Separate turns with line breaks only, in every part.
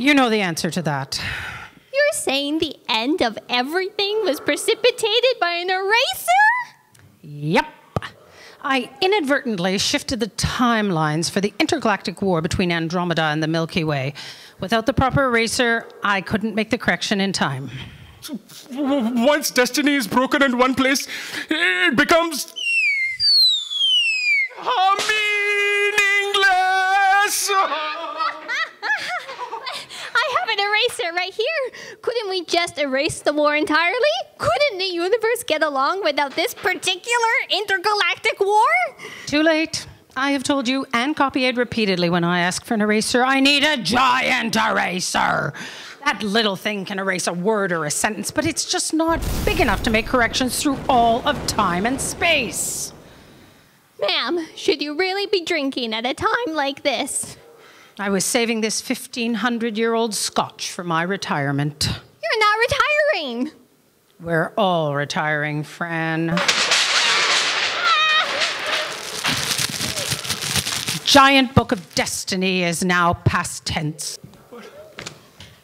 You
know the answer to that.
You're saying the end of everything was precipitated by an eraser?
Yep. I inadvertently shifted the timelines for the intergalactic war between Andromeda and the Milky Way. Without the proper eraser, I couldn't make the correction in time.
Once destiny is broken in one place, it becomes meaningless.
I have an eraser right here. Couldn't we just erase the war entirely? Couldn't the universe get along without this particular intergalactic war?
Too late. I have told you and copied repeatedly when I ask for an eraser, I need a giant eraser. That little thing can erase a word or a sentence, but it's just not big enough to make corrections through all of time and space.
Ma'am, should you really be drinking at a time like this?
I was saving this 1500 year old scotch for my retirement.
You're not retiring.
We're all retiring, Fran. Giant Book of Destiny is now past tense.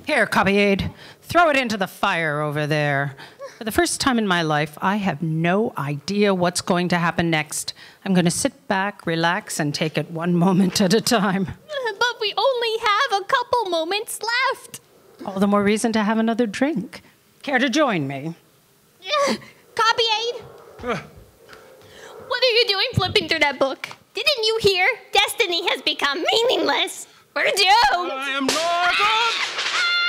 Here, Copy Aide, throw it into the fire over there. For the first time in my life, I have no idea what's going to happen next. I'm going to sit back, relax, and take it one moment at a time.
But we only have a couple moments left.
All the more reason to have another drink. Care to join me?
Copy Aide. What are you doing flipping through that book? Didn't you hear? Destiny has become meaningless. We're doomed.
I am not.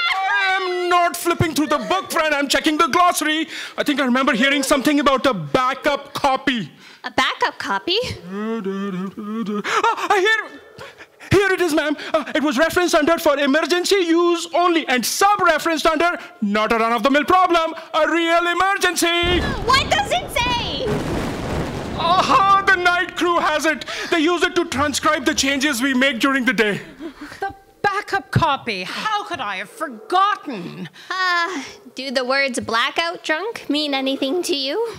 I am not flipping through the book, Fran. I'm checking the glossary. I think I remember hearing something about a backup copy.
A backup copy?
Ah, I hear. Here it is, ma'am. Uh, it was referenced under for emergency use only and sub referenced under not a run of the mill problem, a real emergency.
What does it say?
Aha, the night crew has it. They use it to transcribe the changes we make during the day.
The backup copy. How could I have forgotten?
Uh, do the words blackout drunk mean anything to you?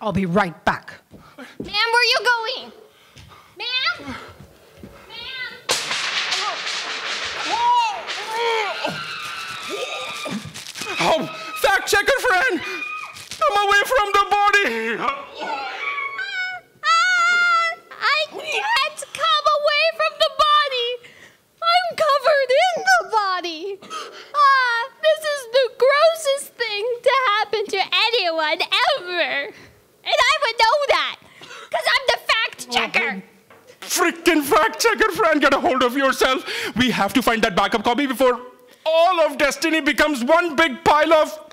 I'll be right back.
Ma'am, where are you going? Ma'am? Ma'am?
Oh, fact checker Fran, come away from the body.
I can't come away from the body. I'm covered in the body. Ah, this is the grossest thing to happen to anyone ever. And I would know that because I'm the fact checker.
Freaking fact checker Fran, get a hold of yourself. We have to find that backup copy before all of destiny becomes one big pile of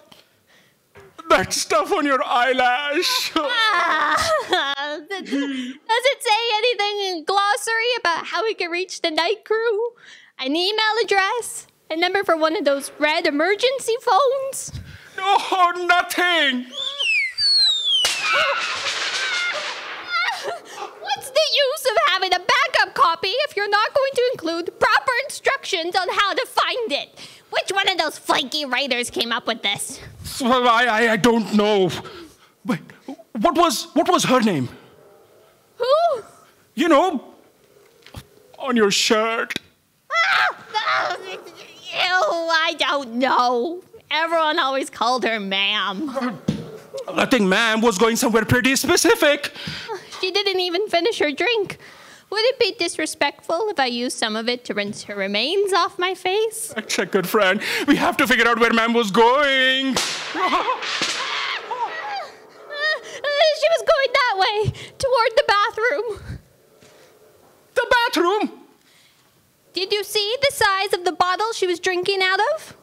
that stuff on your eyelash.
Ah, does it say anything in glossary about how we can reach the night crew? An email address? A number for one of those red emergency phones?
No, nothing.
What's the use of having a backup copy if you're not going to include proper instructions on how to find it? Which one of those flaky writers came up with this?
Well, I, I, I don't know. Wait, what was what was her name?
Who?
You know, on your shirt.
Ah, Ew, I don't know. Everyone always called her ma'am.
I think ma'am was going somewhere pretty specific.
She didn't even finish her drink. Would it be disrespectful if I used some of it to rinse her remains off my face?
Check, good friend. We have to figure out where ma'am was going.
She was going that way, toward the bathroom.
The
bathroom?
Did you see the size of the bottle she was drinking out of?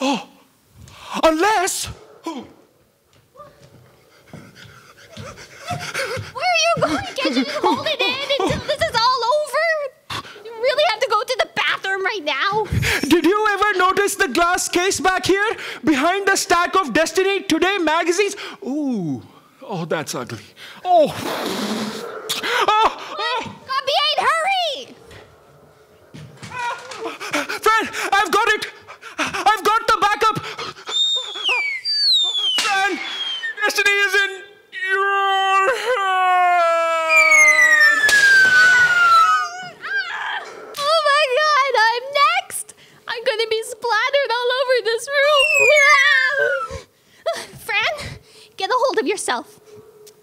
Oh, Unless.
Where are you going? Can't you hold it in until this is all over? You really have to go to the bathroom right now?
Did you ever notice the glass case back here? Behind the stack of Destiny Today magazines? Ooh. Oh, that's ugly. Oh. Oh, oh.
8, hurry!
Fran, I've got it. I've got the backup. Fran, Destiny is in hand.
Oh my god, I'm next! I'm gonna be splattered all over this room. Fran, get a hold of yourself.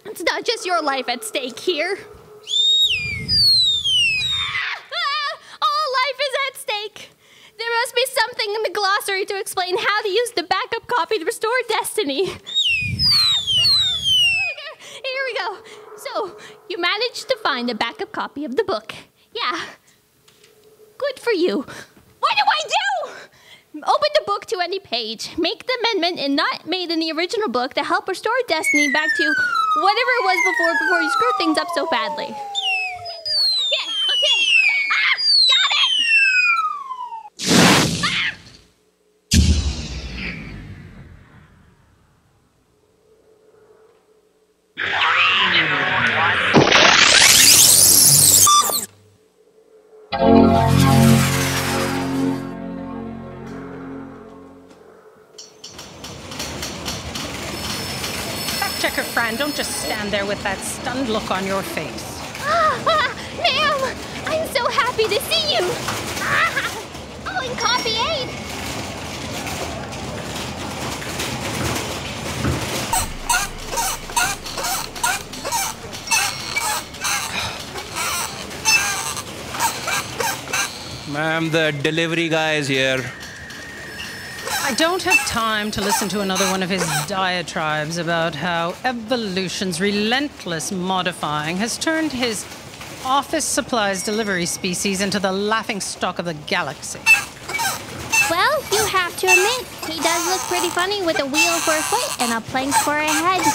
It's not just your life at stake here. All life is at stake. There must be something in the glossary to explain how to use the backup copy to restore destiny. Here we go. So, you managed to find a backup copy of the book. Yeah. Good for you. What do I do? Open the book to any page. Make the amendment and not made in the original book to help restore Destiny back to whatever it was before before you screwed things up so badly.
There with that stunned look on your face.
Ah, ma'am, I'm so happy to see you. Ah, oh, and copy aide.
Ma'am, the delivery guy is here.
I don't have time to listen to another one of his diatribes about how evolution's relentless modifying has turned his office supplies delivery species into the laughing stock of the galaxy.
Well, you have to admit, he does look pretty funny with a wheel for a foot and a plank for a head.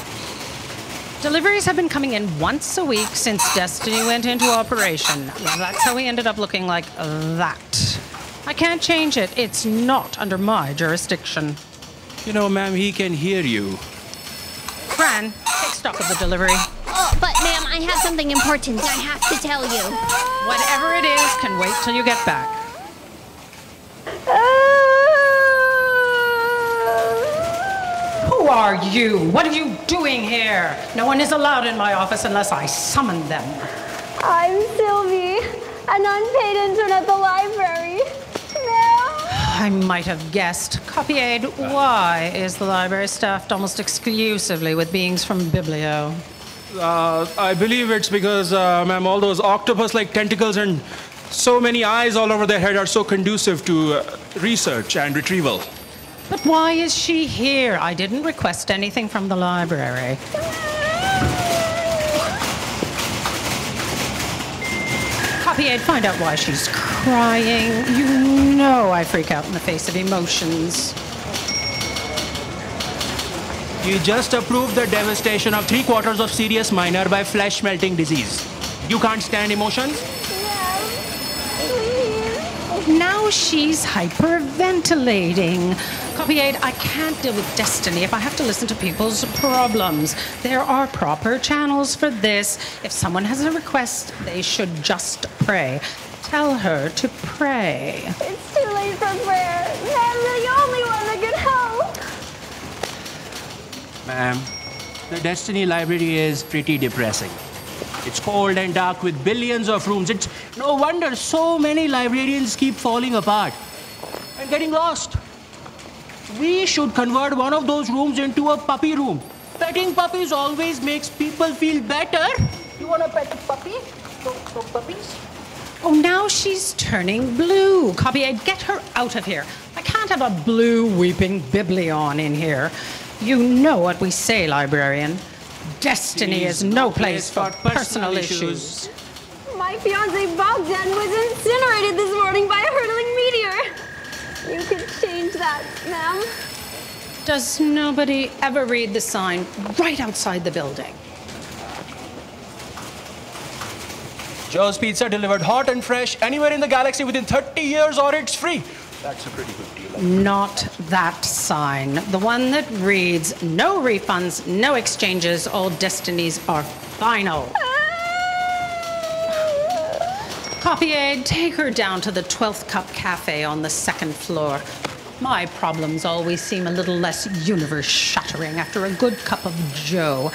Deliveries have been coming in once a week since Destiny went into operation. That's how we ended up looking like that. I can't change it. It's not under my jurisdiction.
You know, ma'am, he can hear you.
Fran, take stock of the delivery.
Oh, but ma'am, I have something important I have to tell you.
Whatever it is can wait till you get back. Who are you? What are you doing here? No one is allowed in my office unless I summon them.
I'm Sylvie, an unpaid intern at the library.
I might have guessed. Copy Aide, why is the library staffed almost exclusively with beings from Biblio?
Uh, I believe it's because, uh, ma'am, all those octopus-like tentacles and so many eyes all over their head are so conducive to uh, research and retrieval.
But why is she here? I didn't request anything from the library. Copy Aide, find out why she's crying. You know I freak out in the face of emotions.
You just approved the devastation of three quarters of Sirius Minor by flesh melting disease. You can't stand emotions?
Now she's hyperventilating. Copy Aide, I can't deal with destiny if I have to listen to people's problems. There are proper channels for this. If someone has a request, they should just pray. Tell her to pray.
It's too late for prayer. Ma'am, you're the only one that can help.
Ma'am, the Destiny Library is pretty depressing. It's cold and dark with billions of rooms. It's no wonder so many librarians keep falling apart and getting lost. We should convert one of those rooms into a puppy room. Petting puppies always makes people feel better. You want to pet a puppy? So, so puppies?
Oh, now she's turning blue. Copy Aide, get her out of here. I can't have a blue weeping biblion in here. You know what we say, librarian. Destiny is no place for personal issues.
My
My fiance Bogdan was incinerated this morning by a hurtling meteor. You could change that, ma'am.
Does nobody ever read the sign right outside the building?
Joe's Pizza delivered hot and fresh anywhere in the galaxy within 30 years or it's free. That's a pretty good deal.
Not that sign. The one that reads no refunds, no exchanges, all destinies are final. Ah, Copy take her down to the 12th Cup Cafe on the second floor. My problems always seem a little less universe shattering after a good cup of Joe.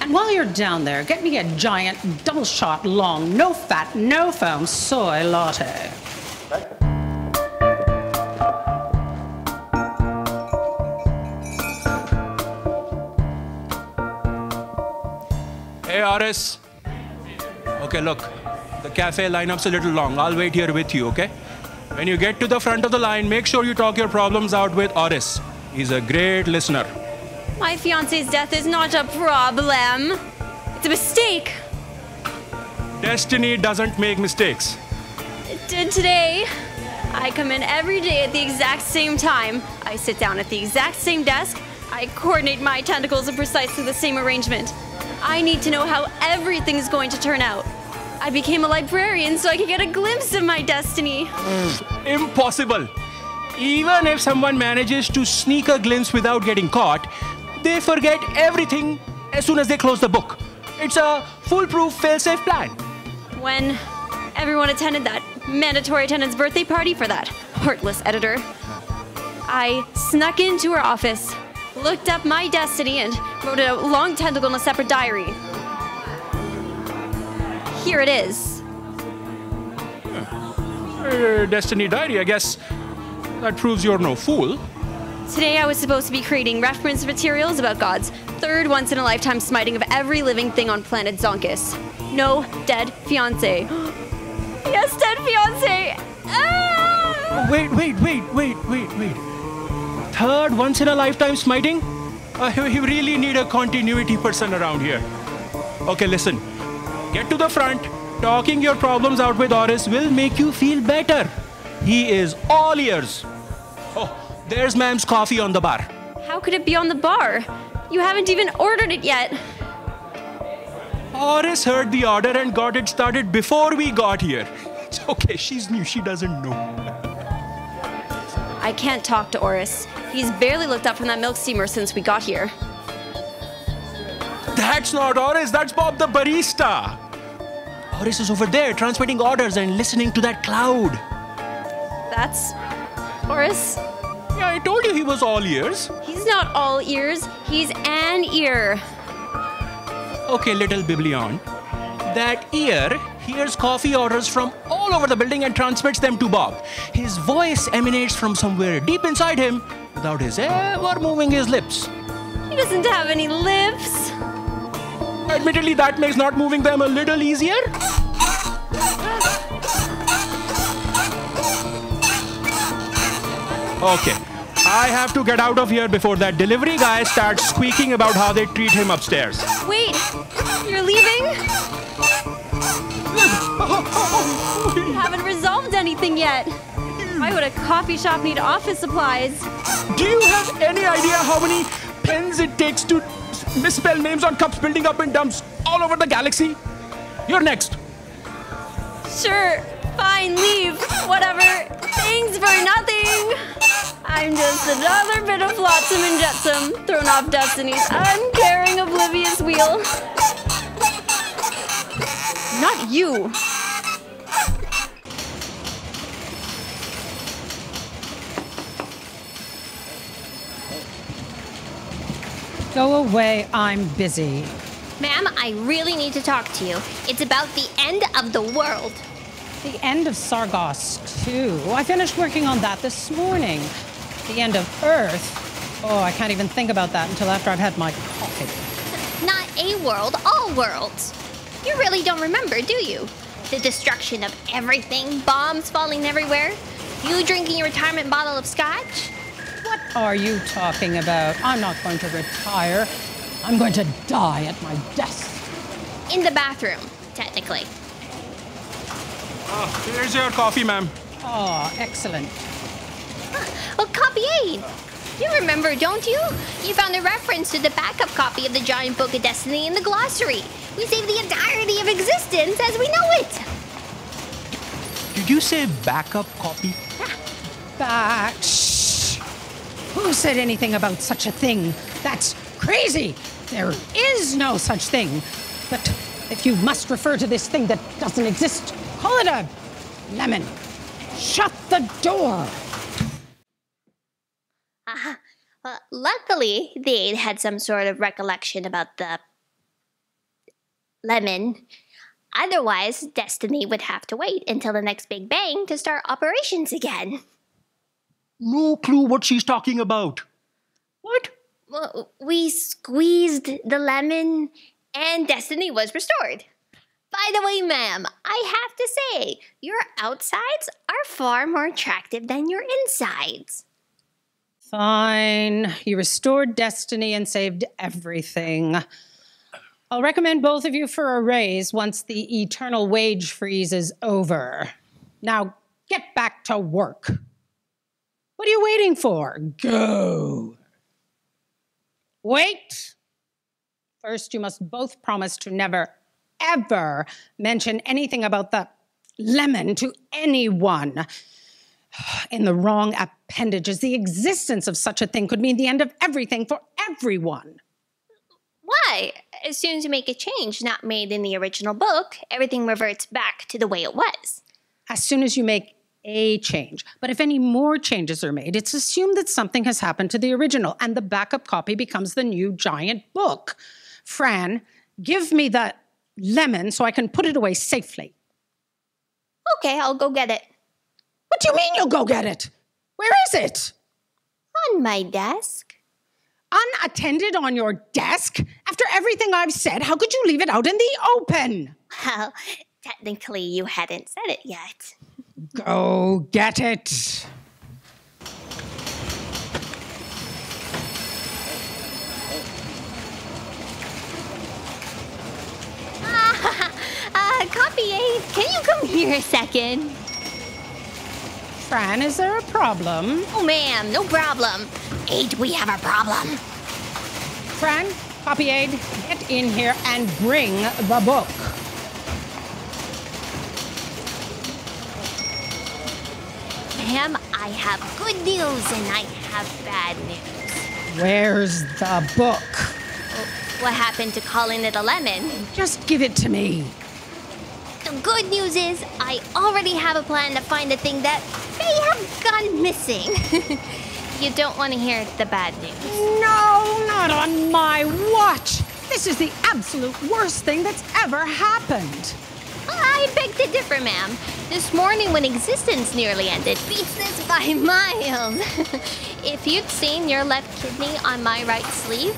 And while you're down there, get me a giant, double shot, long, no fat, no foam soy latte.
Hey, Aris. Okay, look, the cafe lineup's a little long. I'll wait here with you, okay? When you get to the front of the line, make sure you talk your problems out with Oris. He's a great listener.
My fiance's death is not a problem. It's a mistake.
Destiny doesn't make mistakes.
It did today. I come in every day at the exact same time. I sit down at the exact same desk. I coordinate my tentacles in precisely the same arrangement. I need to know how everything's going to turn out. I became a librarian so I could get a glimpse of my destiny.
Impossible. Even if someone manages to sneak a glimpse without getting caught, they forget everything as soon as they close the book. It's a foolproof, fail-safe plan.
When everyone attended that mandatory attendance birthday party for that heartless editor, I snuck into her office, looked up my destiny, and wrote a long tentacle in a separate diary. Here it is.
Uh, Destiny Diary, I guess that proves you're no fool.
Today I was supposed to be creating reference materials about God's third once in a lifetime smiting of every living thing on planet Zonkus. No dead fiance. yes, dead fiance. Ah!
Wait, wait, wait, wait, wait, wait. Third once in a lifetime smiting? Uh, we really need a continuity person around here. Okay, listen. Get to the front. Talking your problems out with Oris will make you feel better. He is all ears. Oh, there's ma'am's coffee on the bar.
How could it be on the bar? You haven't even ordered it yet.
Oris heard the order and got it started before we got here. It's okay, she's new, she doesn't know.
I can't talk to Oris. He's barely looked up from that milk steamer since we got here.
That's not Oris, that's Bob the barista. Oris is over there transmitting orders and listening to that cloud.
That's Oris.
Yeah, I told you he was all ears.
He's not all ears, he's an ear.
Okay, little Biblion. That ear hears coffee orders from all over the building and transmits them to Bob. His voice emanates from somewhere deep inside him without his ever moving his lips.
He doesn't have any lips.
Admittedly, that makes not moving them a little easier. Okay. I have to get out of here before that delivery guy starts squeaking about how they treat him upstairs.
Wait, you're leaving? We haven't resolved anything yet. Why would a coffee shop need office supplies?
Do you have any idea how many pens it takes to misspell names on cups building up in dumps all over the galaxy? You're next.
Sure, fine, leave. Whatever. Thanks for nothing. I'm just another bit of flotsam and jetsam thrown off Destiny's uncaring, oblivious wheel. Not you.
Go away, I'm busy.
Ma'am, I really need to talk to you. It's about the end of the world.
The end of Sargos 2. I finished working on that this morning. The end of Earth. Oh, I can't even think about that until after I've had my coffee.
Not a world, all worlds. You really don't remember, do you? The destruction of everything, bombs falling everywhere, you drinking your retirement bottle of scotch.
What are you talking about? I'm not going to retire. I'm going to die at my desk.
In the bathroom, technically.
Oh, Here's your coffee, ma'am.
Oh, excellent.
Well, copy aide. You remember, don't you? You found a reference to the backup copy of the Giant Book of Destiny in the glossary. We saved the entirety of existence as we know it.
Did you say backup copy?
Back. Who said anything about such a thing? That's crazy. There is no such thing. But if you must refer to this thing that doesn't exist, call it a lemon. Shut the door.
Uh, well, luckily, the aide had some sort of recollection about the lemon. Otherwise, Destiny would have to wait until the next Big Bang to start operations again.
No clue what she's talking about.
What? Well, we squeezed the lemon and Destiny was restored. By the way, ma'am, I have to say, your outsides are far more attractive than your insides.
Fine. You restored destiny and saved everything. I'll recommend both of you for a raise once the eternal wage freeze is over. Now, get back to work. What are you waiting for? Go. Wait. First, you must both promise to never, ever mention anything about the lemon to anyone in the wrong appendages. The existence of such a thing could mean the end of everything for everyone.
Why? As soon as you make a change not made in the original book, everything reverts back to the way it was.
As soon as you make a change. But if any more changes are made, it's assumed that something has happened to the original and the backup copy becomes the new giant book. Fran, give me the lemon so I can put it away safely.
Okay, I'll go get it.
What do you mean you'll go get it? Where is it?
On my desk.
Unattended on your desk? After everything I've said, how could you leave it out in the open?
Well, technically, you hadn't said it yet.
Go get it.
Uh, copy aide, can you come here a second?
Fran, is there a problem?
Oh, ma'am, no problem. Aide, we have a problem.
Fran, copy aide, get in here and bring the book.
Ma'am, I have good news and I have bad news.
Where's the book?
Oh, what happened to calling it a lemon?
Just give it to me.
The good news is I already have a plan to find the thing that may have gone missing. you don't want to hear the bad news.
No, not on my watch. This is the absolute worst thing that's ever happened.
I beg to differ, ma'am. This morning, when existence nearly ended, beats this by miles. if you'd seen your left kidney on my right sleeve,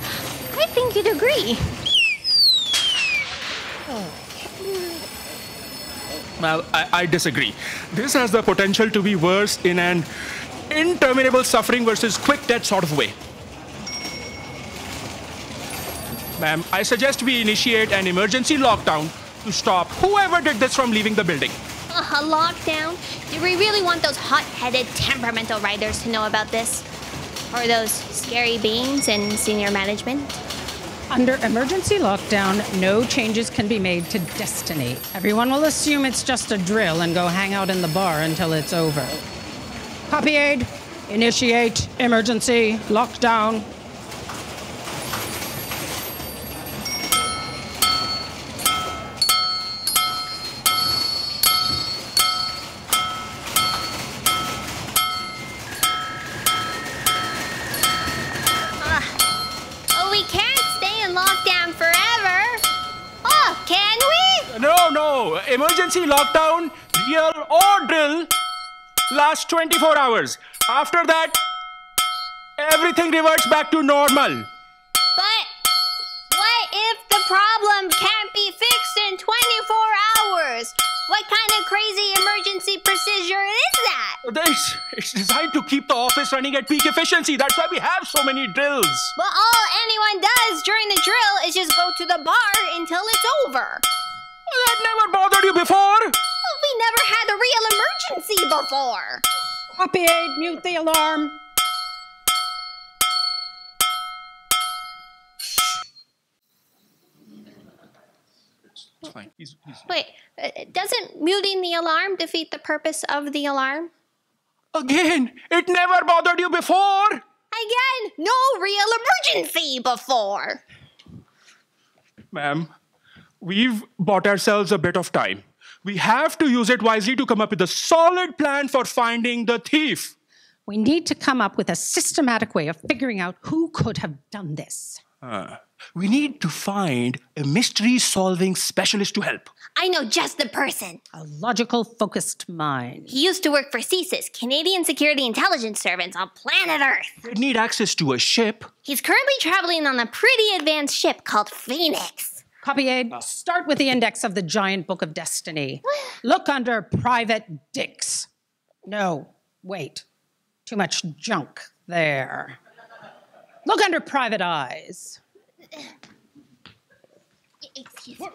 I think you'd agree.
Well, I, I disagree. This has the potential to be worse in an interminable suffering versus quick death sort of way. Ma'am, I suggest we initiate an emergency lockdown to stop whoever did this from leaving the building.
A lockdown? Do we really want those hot headed, temperamental writers to know about this? Or those scary beings in senior management?
Under emergency lockdown, no changes can be made to Destiny. Everyone will assume it's just a drill and go hang out in the bar until it's over. Copy Aide, initiate emergency lockdown.
Emergency lockdown, real or drill, lasts 24 hours. After that, everything reverts back to normal.
But what if the problem can't be fixed in 24 hours? What kind of crazy emergency procedure is that?
This it's designed to keep the office running at peak efficiency. That's why we have so many drills.
But all anyone does during the drill is just go to the bar until it's over.
That never bothered you before.
We never had a real emergency before.
Copy Aide, mute the alarm.
He's, he's...
Wait, uh, doesn't muting the alarm defeat the purpose of the alarm?
Again, it never bothered you before.
Again, no real emergency before.
Ma'am, we've bought ourselves a bit of time. We have to use it wisely to come up with a solid plan for finding the thief.
We need to come up with a systematic way of figuring out who could have done this.
We need to find a mystery solving specialist to help.
I know just the person.
A logical, focused mind.
He used to work for CSIS, Canadian Security Intelligence Service on planet Earth.
We need access to a ship.
He's currently traveling on a pretty advanced ship called Phoenix.
Copy Aide, ah. start with the index of the giant book of destiny. Look under private dicks. No, wait. Too much junk there. Look under private eyes.
Excuse me.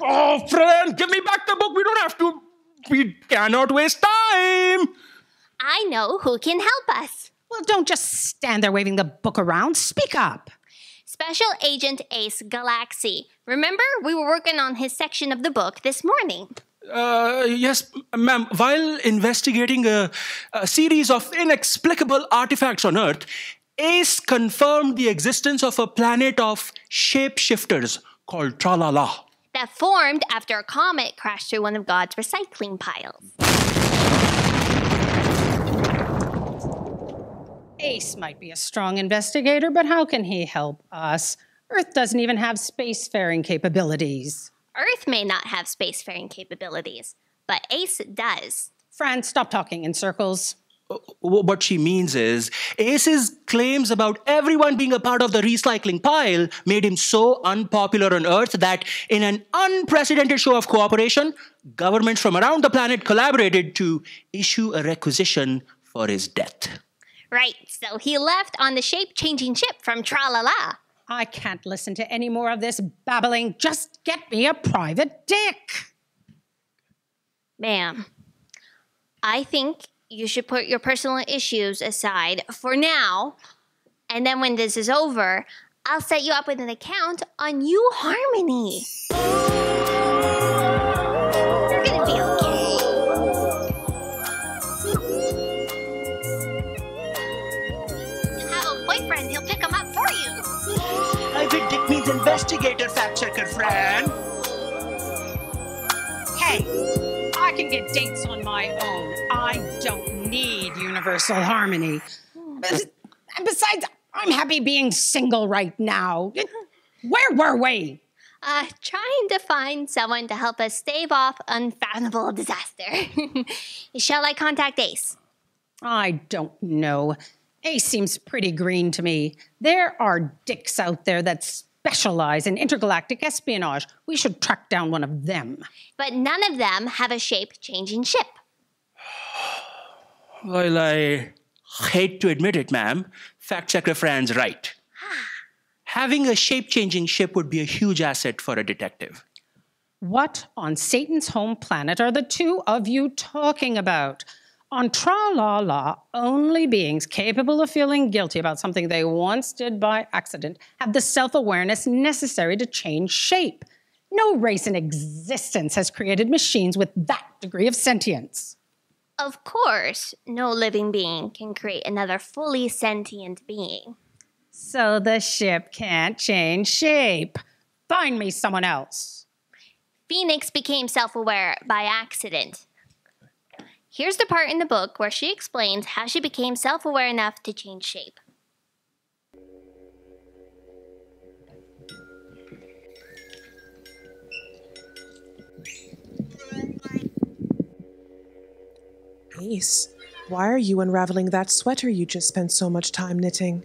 Oh, Fran, give me back the book. We don't have to. We cannot waste time.
I know who can help us.
Well, don't just stand there waving the book around. Speak up.
Special Agent Ace Galaksi. Remember, we were working on his section of the book this morning.
Uh, yes, ma'am. While investigating a, a series of inexplicable artifacts on Earth, Ace confirmed the existence of a planet of shapeshifters called Tralala.
That formed after a comet crashed through one of God's recycling piles.
Ace might be a strong investigator, but how can he help us? Earth doesn't even have spacefaring capabilities.
Earth may not have spacefaring capabilities, but Ace does.
Fran, stop talking in circles.
Uh, what she means is, Ace's claims about everyone being a part of the recycling pile made him so unpopular on Earth that, in an unprecedented show of cooperation, governments from around the planet collaborated to issue a requisition for his death.
Right, so he left on the shape changing ship from Tralala.
I can't listen to any more of this babbling. Just get me a private dick.
Ma'am, I think you should put your personal issues aside for now, and then when this is over, I'll set you up with an account on U Harmony.
Investigator, fact checker, Fran.
Hey, I can get dates on my own. I don't need universal harmony. And besides, I'm happy being single right now. Where were we?
Uh, trying to find someone to help us stave off unfathomable disaster. Shall I contact Ace?
I don't know. Ace seems pretty green to me. There are dicks out there that specialize in intergalactic espionage. We should track down one of them.
But none of them have a shape changing ship.
Well, I hate to admit it, ma'am. Fact checker Fran's right. Having a shape changing ship would be a huge asset for a detective.
What on Satan's home planet are the two of you talking about? On Tra La La, only beings capable of feeling guilty about something they once did by accident have the self awareness necessary to change shape. No race in existence has created machines with that degree of sentience.
Of course, no living being can create another fully sentient being.
So the ship can't change shape. Find me someone else.
Phoenix became self aware by accident. Here's the part in the book where she explains how she became self aware enough to change shape.
Ace, why are you unraveling that sweater you just spent so much time knitting?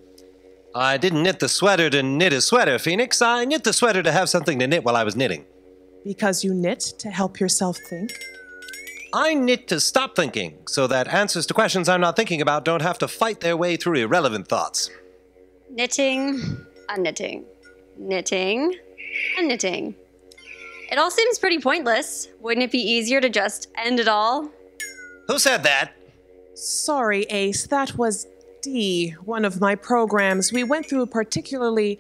I didn't knit the sweater to knit a sweater, Phoenix. I knit the sweater to have something to knit while I was knitting.
Because you knit to help yourself think?
I knit to stop thinking, so that answers to questions I'm not thinking about don't have to fight their way through irrelevant thoughts.
knitting, unknitting, knitting, unknitting. It all seems pretty pointless. Wouldn't it be easier to just end it all?
Who said that?
Sorry, Ace, that was Dee, one of my programs. We went through a particularly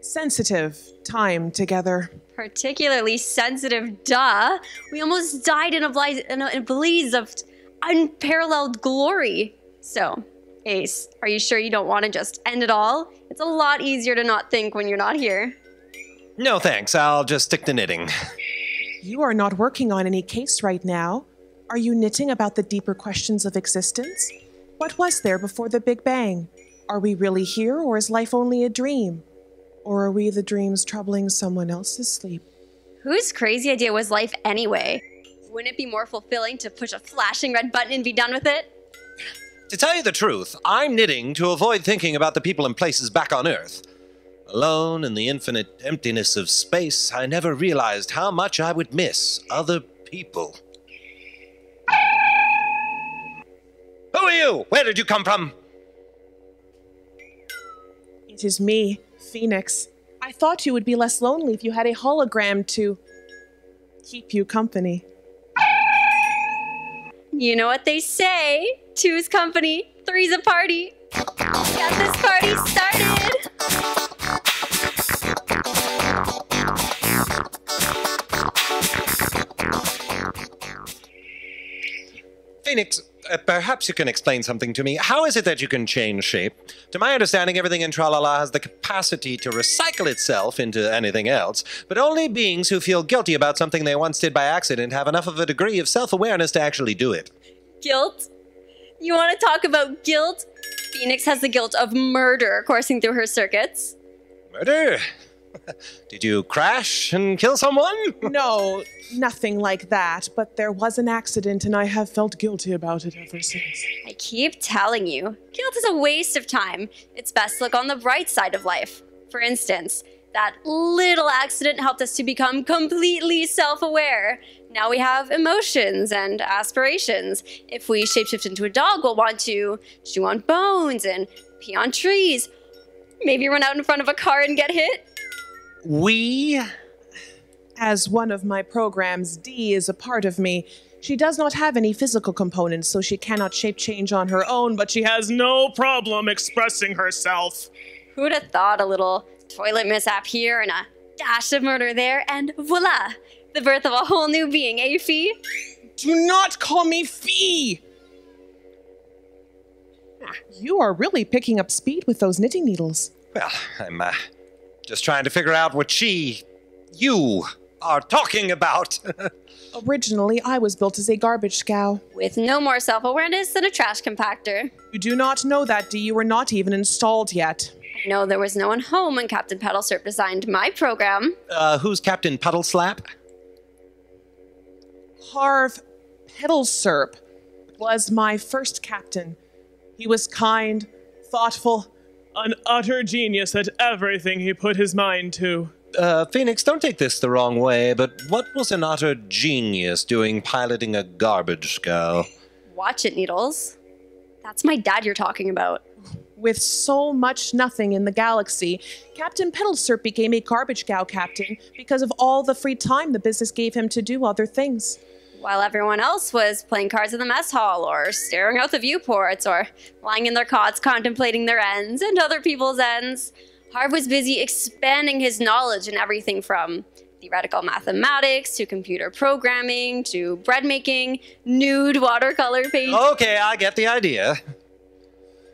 sensitive time together.
Particularly sensitive, duh. We almost died in a, blaze, in a, in a blaze of unparalleled glory. So, Ace, are you sure you don't want to just end it all? It's a lot easier to not think when you're not here.
No thanks, I'll just stick to knitting.
You are not working on any case right now. Are you knitting about the deeper questions of existence? What was there before the Big Bang? Are we really here, or is life only a dream? Or are we the dreams troubling someone else's sleep?
Whose crazy idea was life anyway? Wouldn't it be more fulfilling to push a flashing red button and be done with it?
To tell you the truth, I'm knitting to avoid thinking about the people and places back on Earth. Alone in the infinite emptiness of space, I never realized how much I would miss other people. Who are you? Where did you come from?
It is me, Phoenix. I thought you would be less lonely if you had a hologram to keep you company.
You know what they say two's company, three's a party. Get this party started!
Phoenix, uh, perhaps you can explain something to me. How is it that you can change shape? To my understanding, everything in Tralala has the capacity to recycle itself into anything else, but only beings who feel guilty about something they once did by accident have enough of a degree of self awareness to actually do it.
Guilt? You want to talk about guilt? Phoenix has the guilt of murder coursing through her circuits.
Murder? Did you crash and kill someone?
No, nothing like that, but there was an accident and I have felt guilty about it ever since.
I keep telling you, guilt is a waste of time. It's best to look on the bright side of life. For instance, that little accident helped us to become completely self aware. Now we have emotions and aspirations. If we shapeshift into a dog, we'll want to chew on bones and pee on trees. Maybe run out in front of a car and get hit.
We?
As one of my programs, Dee is a part of me. She does not have any physical components, so she cannot shape change on her own, but she has no problem expressing herself.
Who'd have thought a little toilet mishap here and a dash of murder there, and voila! The birth of a whole new being, eh, Fee?
Do not call me Fee! You are really picking up speed with those knitting needles.
Well, I'm uh, just trying to figure out what she, you, are talking about.
Originally, I was built as a garbage scow.
With no more self awareness than a trash compactor.
You do not know that, Dee. You were not even installed yet.
No, there was no one home when Captain Pedalsurp designed my program.
uh, who's Captain Puddle Slap?
Harv Petalsurp was my first captain. He was kind, thoughtful, an utter genius at everything he put his mind to.
Uh, Phoenix, don't take this the wrong way, but what was an utter genius doing piloting a garbage scow?
Watch it, Needles. That's my dad you're talking about.
With so much nothing in the galaxy, Captain Petalsurp became a garbage scow captain because of all the free time the business gave him to do other things.
While everyone else was playing cards in the mess hall, or staring out the viewports, or lying in their cots contemplating their ends and other people's ends, Harv was busy expanding his knowledge in everything from theoretical mathematics to computer programming to bread making, nude watercolor painting.
Okay, I get the idea.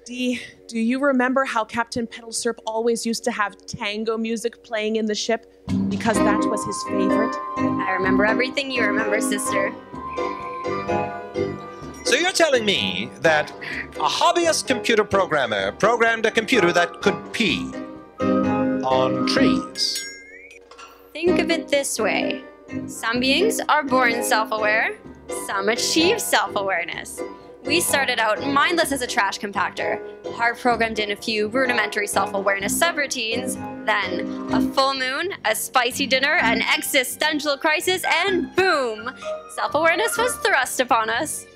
Dee, do you remember how Captain Petalsurp always used to have tango music playing in the ship? Because that was his favorite?
I remember everything you remember, sister.
So you're telling me that a hobbyist computer programmer programmed a computer that could pee on trees?
Think of it this way some beings are born self aware, some achieve self awareness. We started out mindless as a trash compactor. hard programmed in a few rudimentary self awareness subroutines, then a full moon, a spicy dinner, an existential crisis, and boom! Self awareness was thrust upon us.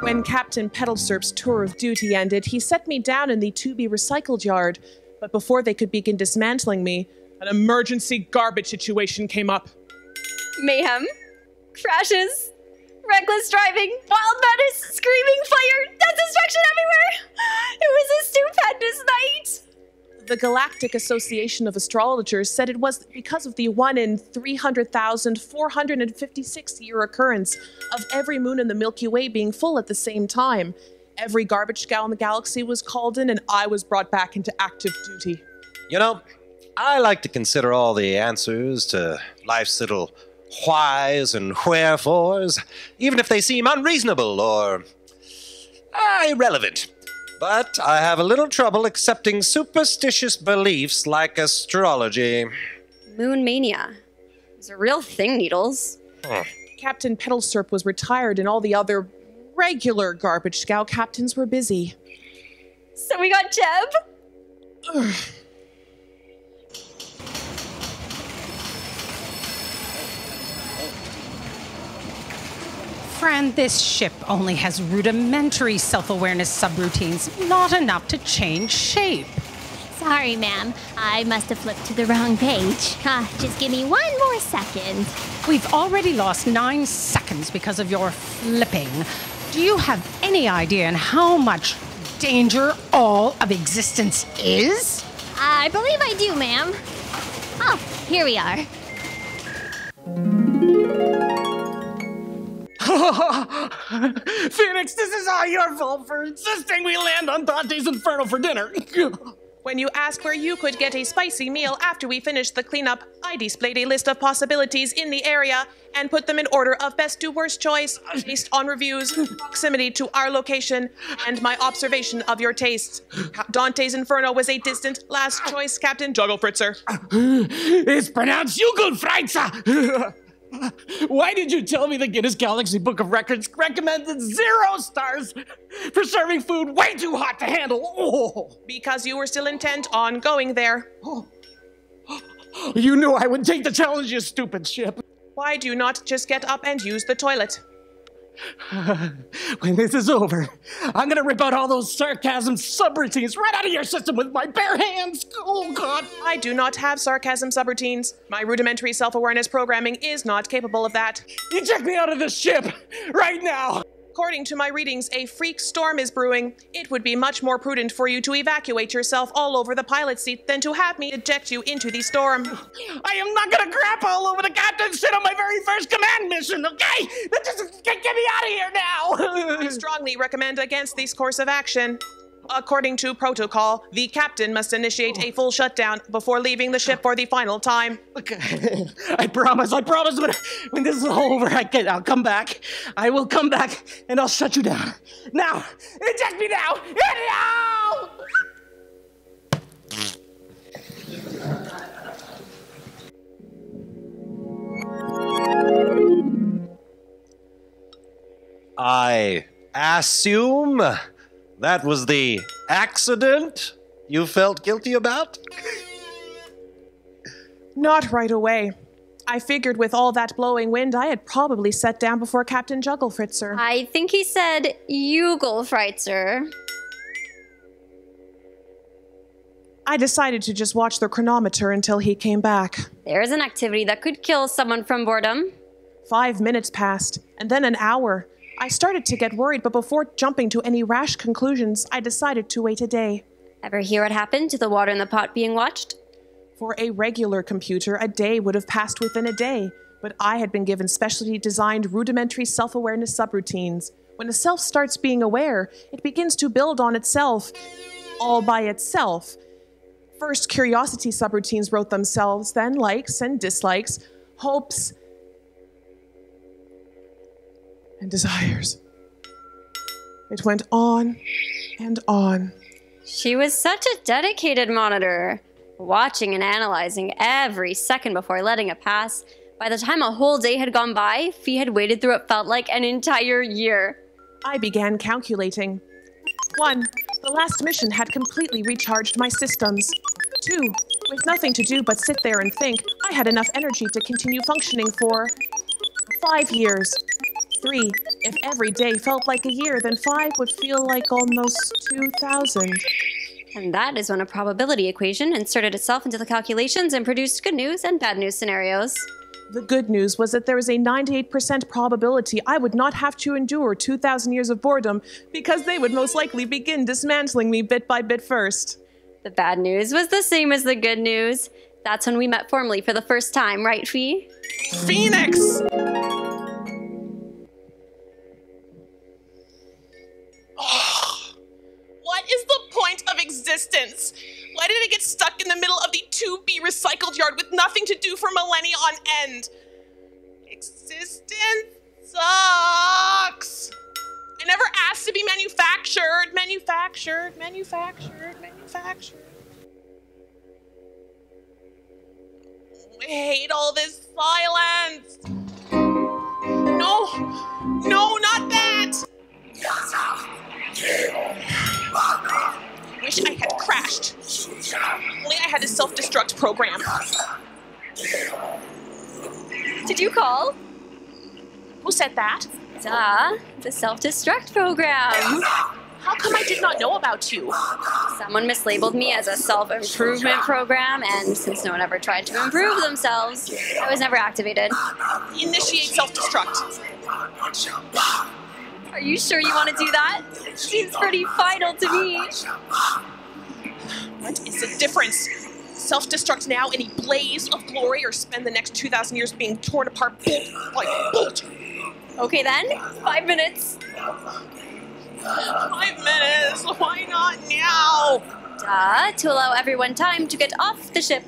When Captain Petalsurp's tour of duty ended, he set me down in the to be recycled yard. But before they could begin dismantling me, an emergency garbage situation came up.
Mayhem, crashes, reckless driving, wild madness, screaming fire, death destruction everywhere. It was a stupendous night.
The Galactic Association of Astrologers said it was because of the 1 in 300,456 year occurrence of every moon in the Milky Way being full at the same time. Every garbage scow in the galaxy was called in, and I was brought back into active duty.
You know, I like to consider all the answers to life's little whys and wherefores, even if they seem unreasonable or uh, irrelevant. But I have a little trouble accepting superstitious beliefs like astrology.
Moon mania. It's a real thing, Needles.
Captain Petalsurp was retired, and all the other regular garbage scow captains were busy.
So we got Jeb.
Fran, this ship only has rudimentary self awareness subroutines, not enough to change shape.
Sorry, ma'am. I must have flipped to the wrong page. Ah, just give me one more second.
We've already lost nine seconds because of your flipping. Do you have any idea in how much danger all of existence is?
I believe I do, ma'am. Oh, here we are.
Phoenix, this is all your fault for insisting we land on Dante's Inferno for dinner.
When you asked where you could get a spicy meal after we finished the cleanup, I displayed a list of possibilities in the area and put them in order of best to worst choice based on reviews, proximity to our location, and my observation of your tastes. Dante's Inferno was a distant last choice, Captain Juggle Fritzer.
it's pronounced Jugelfreitzer. Why did you tell me the Guinness Galaxy Book of Records recommended zero stars for serving food way too hot to handle? Oh,
Because you were still intent on going there. Oh.
you knew I would take the challenge, you stupid ship.
Why do you not just get up and use the toilet?
When this is over, I'm gonna rip out all those sarcasm subroutines right out of your system with my bare hands. Oh, God.
I do not have sarcasm subroutines. My rudimentary self awareness programming is not capable of that.
Eject me out of this ship right now.
According to my readings, a freak storm is brewing. It would be much more prudent for you to evacuate yourself all over the pilot seat than to have me eject you into the storm.
I am not gonna crap all over the captain's shit on my very first command mission, okay? Just get me out of here now.
I strongly recommend against this course of action. According to protocol, the captain must initiate a full shutdown before leaving the ship for the final time.
Okay. I promise, I promise, when, when this is all over, I can, I'll come back. I will come back and I'll shut you down. Now, eject me now! Now!
I assume that was the accident you felt guilty about?
Not right away. I figured with all that blowing wind, I had probably set down before Captain Jugglefritzer.
I think he said Jugelfreitzer.
I decided to just watch the chronometer until he came back.
There's an activity that could kill someone from boredom.
Five minutes passed, and then an hour. I started to get worried, but before jumping to any rash conclusions, I decided to wait a day.
Ever hear what happened to the water in the pot being watched?
For a regular computer, a day would have passed within a day, but I had been given specially designed rudimentary self awareness subroutines. When a self starts being aware, it begins to build on itself, all by itself. First, curiosity subroutines wrote themselves, then likes and dislikes, hopes and desires. It went on and on.
She was such a dedicated monitor, watching and analyzing every second before letting it pass. By the time a whole day had gone by, Fee had waited through what felt like an entire year.
I began calculating. One, the last mission had completely recharged my systems. Two, with nothing to do but sit there and think, I had enough energy to continue functioning for five years. Three, if every day felt like a year, then five would feel like almost 2,000.
And that is when a probability equation inserted itself into the calculations and produced good news and bad news scenarios.
The good news was that there is a 98% probability I would not have to endure 2,000 years of boredom because they would most likely begin dismantling me bit by bit first.
The bad news was the same as the good news. That's when we met formally for the first time, right, Fee?
Phoenix!
Why did I get stuck in the middle of the 2B recycled yard with nothing to do for millennia on end? Existence sucks. I never asked to be manufactured, manufactured, manufactured, manufactured. I hate all this silence. No, no, not that. Wish I had crashed. Only I had a self destruct program.
Did you call?
Who said that?
Duh, the self destruct program.
How come I did not know about you?
Someone mislabeled me as a self improvement program, and since no one ever tried to improve themselves, I was never activated.
Initiate self destruct.
Are you sure you want to do that? Seems pretty vital to me.
What is the difference? Self destruct now in a blaze of glory, or spend the next 2,000 years being torn apart bolt by bolt?
Okay then, five minutes.
Five minutes. Why not now?
Duh, to allow everyone time to get off the ship.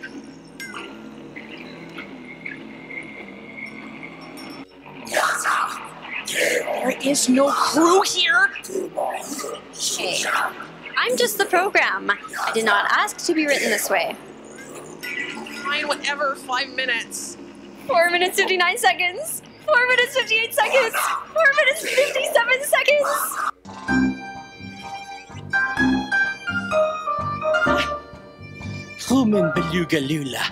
There is no crew here.
Hey, I'm just the program. I did not ask to be written this way.
Fine, whatever. Five minutes.
Four minutes, 59 seconds. Four minutes, 58 seconds. Four minutes, 57 seconds.
Ah, Crewman Beluga Lula,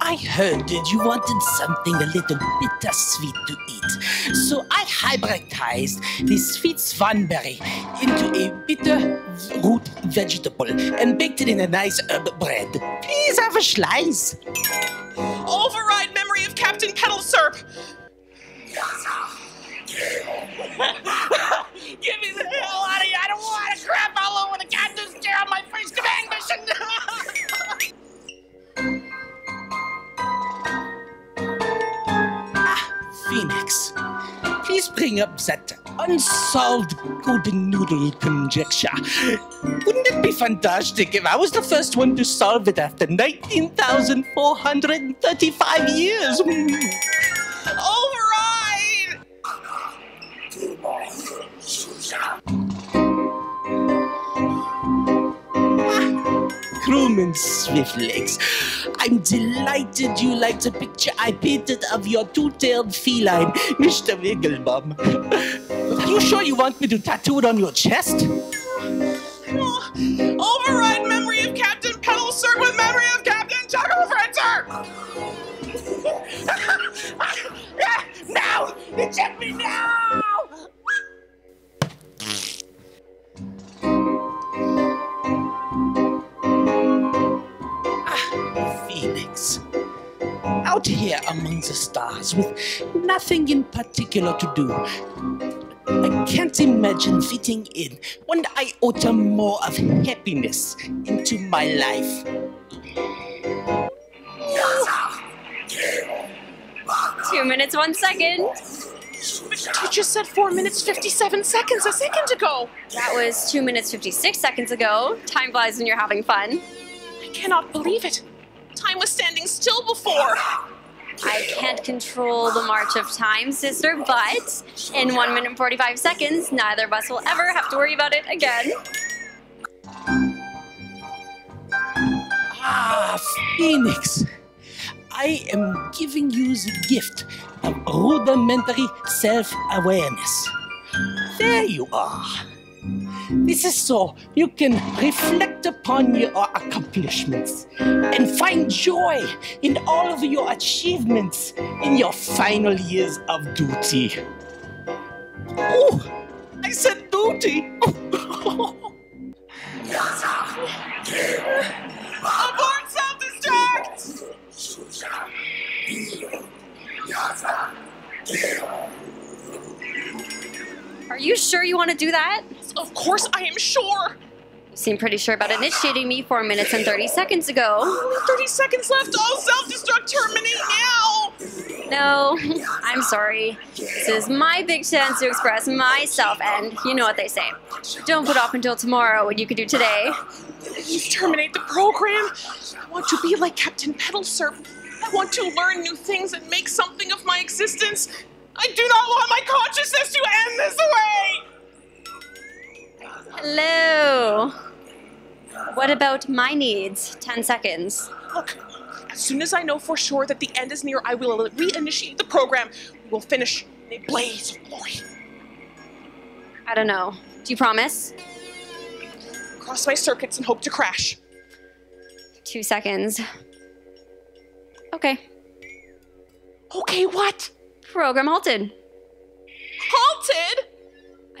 I heard that you wanted something a little bittersweet to eat. So I hybridized the sweet swanberry into a bitter root vegetable and baked it in a nice herb bread. Please have a slice.
Override memory of Captain Pedal Serp.
Get me the hell out of here! I don't want to crap all over the goddamn chair on my first command mission! Please bring up that unsolved golden noodle conjecture. Wouldn't it be fantastic if I was the first one to solve it after 19,435 years? Hmm. Crewman Swiftlegs, I'm delighted you like the picture I painted of your two-tailed feline, Mr. Wigglebum. Are you sure you want me to tattoo it on your chest?
Oh, override memory of Captain Pedal Serp with memory of Captain Chuckle Frenzer!
now! Eject me now! Out here among the stars with nothing in particular to do. I can't imagine fitting in when one iota more of happiness into my life.
Two minutes, one second.
You just said four minutes, 57 seconds a second ago.
That was two minutes, 56 seconds ago. Time flies when you're having fun.
I cannot believe it. Time was standing still before.
I can't control the march of time, sister, but in 1 minute and 45 seconds, neither of us will ever have to worry about it again.
Ah, Phoenix! I am giving you the gift of rudimentary self awareness. There you are. This is so you can reflect upon your accomplishments and find joy in all of your achievements in your final years of duty. Oh, I said duty.
Abort self-destruct! Are you
sure you want to do that?
Of course, I am sure.
You seem pretty sure about initiating me four minutes and 30 seconds ago.
Only 30 seconds left. All self-destruct terminate now.
No, I'm sorry. This is my big chance to express myself, and you know what they say. Don't put off until tomorrow what you could do today.
Please terminate the program. I want to be like Captain Pedalsurf. I want to learn new things and make something of my existence. I do not want my consciousness to end this way.
Hello. What about my needs? 10 seconds.
Look, as soon as I know for sure that the end is near, I will reinitiate the program. We will finish in a blaze of glory.
I don't know. Do you promise?
Cross my circuits and hope to crash.
Two seconds. Okay.
Okay, what?
Program halted.
Halted?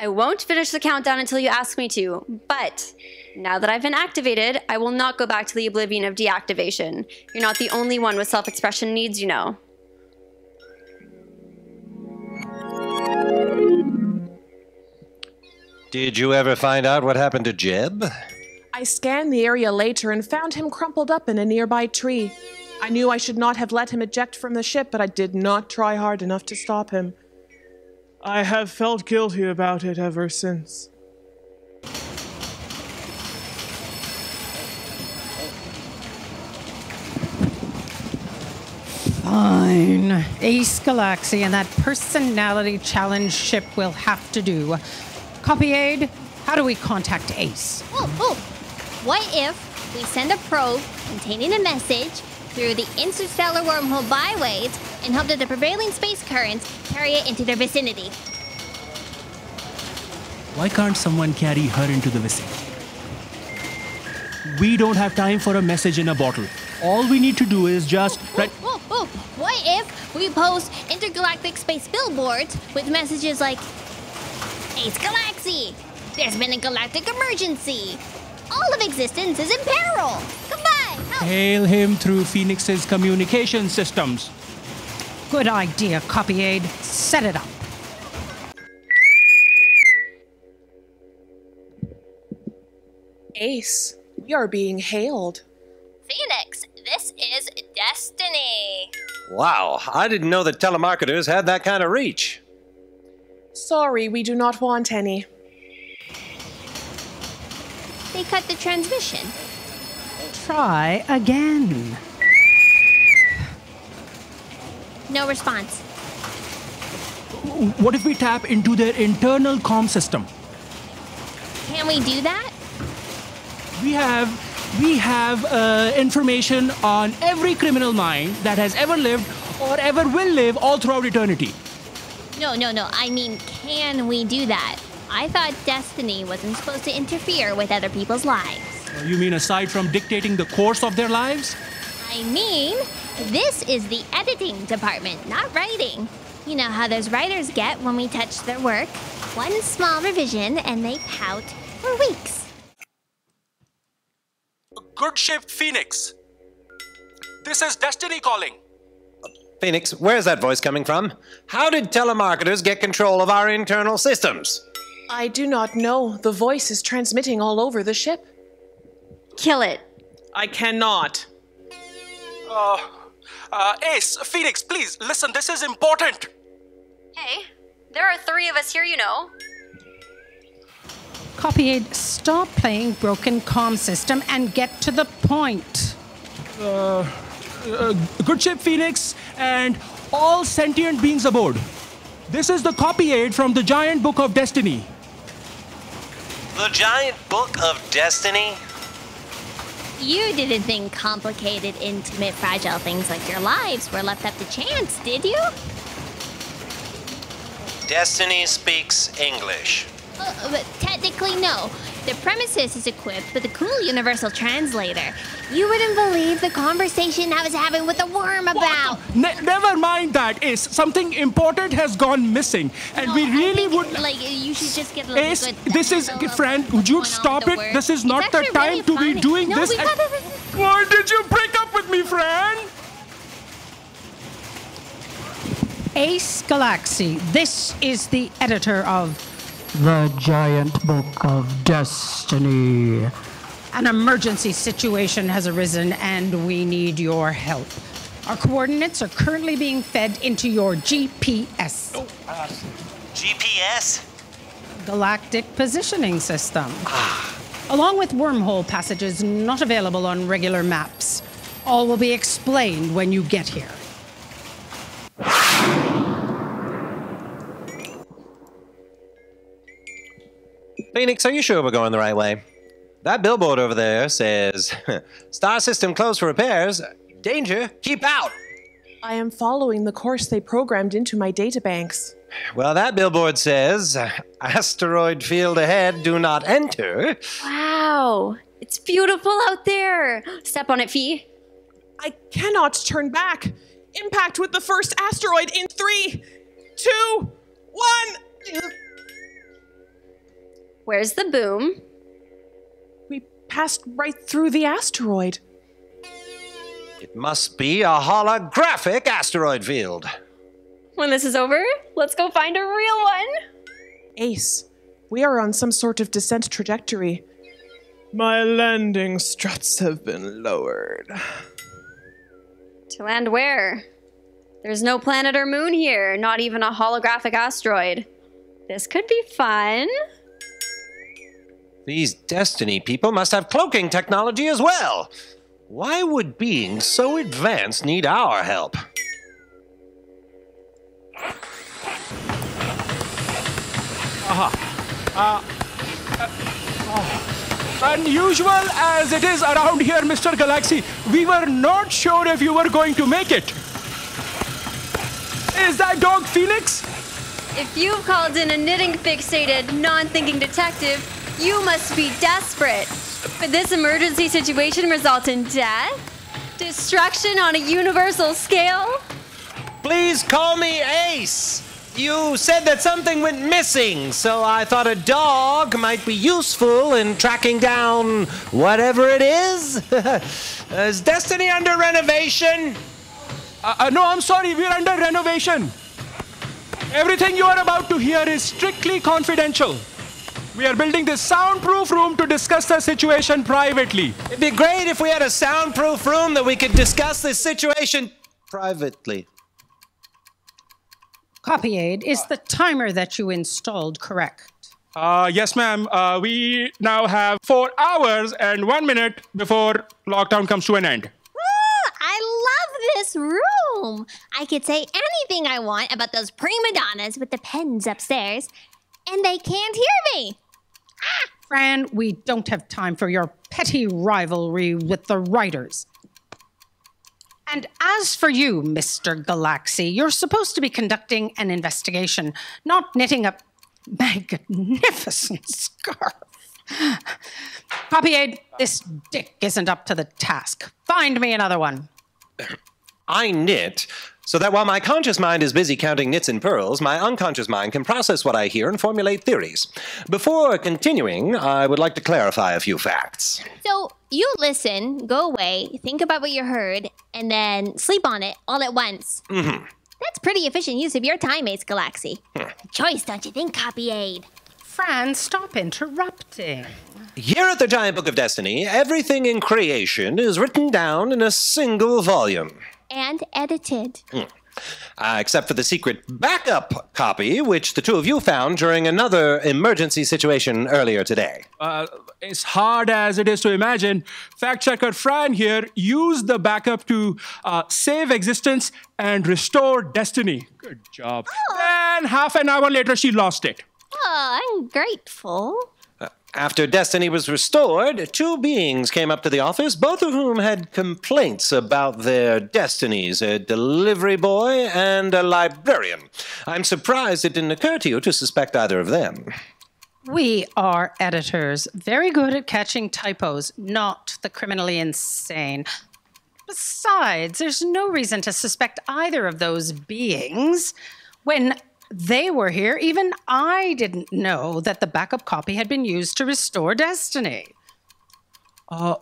I won't finish the countdown until you ask me to, but now that I've been activated, I will not go back to the oblivion of deactivation. You're not the only one with self expression needs, you know.
Did you ever find out what happened to Jeb?
I scanned the area later and found him crumpled up in a nearby tree. I knew I should not have let him eject from the ship, but I did not try hard enough to stop him.
I have felt guilty about it ever since.
Fine. Ace Galaksi and that personality challenge ship will have to do. Copy Aide, how do we contact Ace?
Oh, oh. What if we send a probe containing a message through the interstellar wormhole byways and hope that the prevailing space currents carry it into their vicinity?
Why can't someone carry her into the vicinity? We don't have time for a message in a bottle. All we need to do is just. Right,
Oh, oh, what if we post intergalactic space billboards with messages like Ace Galaksi, there's been a galactic emergency. All of existence is in peril. Goodbye. Help.
hail him through Phoenix's communication systems.
Good idea, Copy Aide. Set it up.
Ace, we are being hailed.
Phoenix, this is destiny.
Wow, I didn't know that telemarketers had that kind of reach.
Sorry, we do not want any.
They cut the transmission.
Try again.
No response.
What if we tap into their internal comm system?
Can we do that?
We have we have uh, information on every criminal mind that has ever lived or ever will live all throughout eternity.
No, no, no. I mean, can we do that? I thought destiny wasn't supposed to interfere with other people's lives.
You mean aside from dictating the course of their lives?
I mean, this is the editing department, not writing. You know how those writers get when we touch their work? One small revision and they pout for weeks.
Good ship Phoenix. This is Destiny calling.
Phoenix, where's that voice coming from? How did telemarketers get control of our internal systems?
I do not know. The voice is transmitting all over the ship.
Kill it.
I cannot.
Uh, uh, Ace, Phoenix, please listen. This is important.
Hey, there are three of us here, you know.
Copy Aide, stop playing broken comm system and get to the point.
Uh, good ship Phoenix and all sentient beings aboard. This is the copy aide from the giant book of destiny.
The giant book of destiny?
You didn't think complicated, intimate, fragile things like your lives were left up to chance, did you?
Destiny speaks English.
Uh, but technically, no. The premises is equipped with a cool universal translator. You wouldn't believe the conversation I was having with the worm about.
Ne- never mind that, Ace. Something important has gone missing, and we really would.
Like, you should just get a little
Ace,
good
this is
handle uh,
friend. Would you stop it? This is not the time to be doing
no,
this.
We gotta...
Why did you break up with me, friend?
Ace Galaksi, this is the editor of The giant book of destiny. An emergency situation has arisen and we need your help. Our coordinates are currently being fed into your GPS.
Oh, uh, GPS?
Galactic Positioning System. Along with wormhole passages not available on regular maps. All will be explained when you get here.
Phoenix, are you sure we're going the right way? That billboard over there says, Star system closed for repairs. Danger, keep out.
I am following the course they programmed into my databanks.
Well, that billboard says, asteroid field ahead, do not enter.
Wow, it's beautiful out there. Step on it, Fee.
I cannot turn back. Impact with the first asteroid in three, two, one.
Where's the boom?
We passed right through the asteroid.
It must be a holographic asteroid field.
When this is over, let's go find a real one.
Ace, we are on some sort of descent trajectory.
My landing struts have been lowered.
To land where? There's no planet or moon here, not even a holographic asteroid. This could be fun.
These Destiny people must have cloaking technology as well. Why would beings so advanced need our help?
Aha. Uh, uh, oh. Unusual as it is around here, Mr. Galaksi, we were not sure if you were going to make it. Is that dog Phoenix?
If you've called in a knitting fixated, non thinking detective, you must be desperate. Could this emergency situation result in death? Destruction on a universal scale?
Please call me Ace. You said that something went missing, so I thought a dog might be useful in tracking down whatever it is. is Destiny under renovation?
Uh, uh, no, I'm sorry, we're under renovation. Everything you are about to hear is strictly confidential. We are building this soundproof room to discuss the situation privately.
It'd be great if we had a soundproof room that we could discuss this situation privately.
Copy Aide, is the timer that you installed correct?
Uh, yes, ma'am. Uh, we now have four hours and one minute before lockdown comes to an end.
Woo! I love this room. I could say anything I want about those prima donnas with the pens upstairs, and they can't hear me.
Fran, we don't have time for your petty rivalry with the writers. And as for you, Mr. Galaksi, you're supposed to be conducting an investigation, not knitting a magnificent scarf. Copy Aide, this dick isn't up to the task. Find me another one.
I knit so that while my conscious mind is busy counting knits and purls, my unconscious mind can process what I hear and formulate theories. Before continuing, I would like to clarify a few facts.
So you listen, go away, think about what you heard, and then sleep on it all at once.
Mm-hmm.
That's pretty efficient use of your time, Ace Galaksi. Choice, don't you think, Copy Aide?
Fran, stop interrupting.
Here at the Giant Book of Destiny, everything in creation is written down in a single volume.
And edited.
Hmm. Uh, except for the secret backup copy, which the two of you found during another emergency situation earlier today.
Uh, as hard as it is to imagine, fact checker Fran here used the backup to uh, save existence and restore destiny. Good job. Then half an hour later, she lost it.
Oh, I'm grateful.
After Destiny was restored, two beings came up to the office, both of whom had complaints about their destinies a delivery boy and a librarian. I'm surprised it didn't occur to you to suspect either of them.
We are editors, very good at catching typos, not the criminally insane. Besides, there's no reason to suspect either of those beings. When they were here, even I didn't know that the backup copy had been used to restore Destiny.
Uh,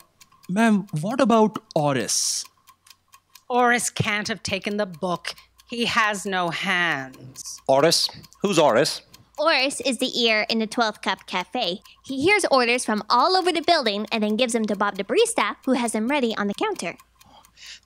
ma'am, what about Oris?
Oris can't have taken the book. He has no hands.
Oris? Who's Oris?
Oris is the ear in the 12th Cup Cafe. He hears orders from all over the building and then gives them to Bob the barista, who has them ready on the counter.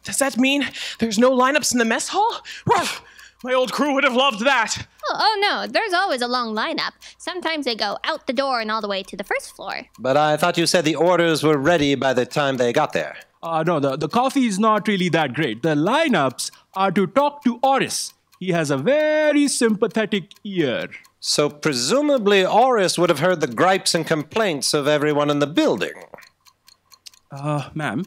Does that mean there's no lineups in the mess hall? Rough! My old crew would have loved that.
Oh, oh no, there's always a long lineup. Sometimes they go out the door and all the way to the first floor.
But I thought you said the orders were ready by the time they got there.
Uh, no, the, the coffee is not really that great. The lineups are to talk to Oris. He has a very sympathetic ear.
So presumably Oris would have heard the gripes and complaints of everyone in the building.
Uh, ma'am,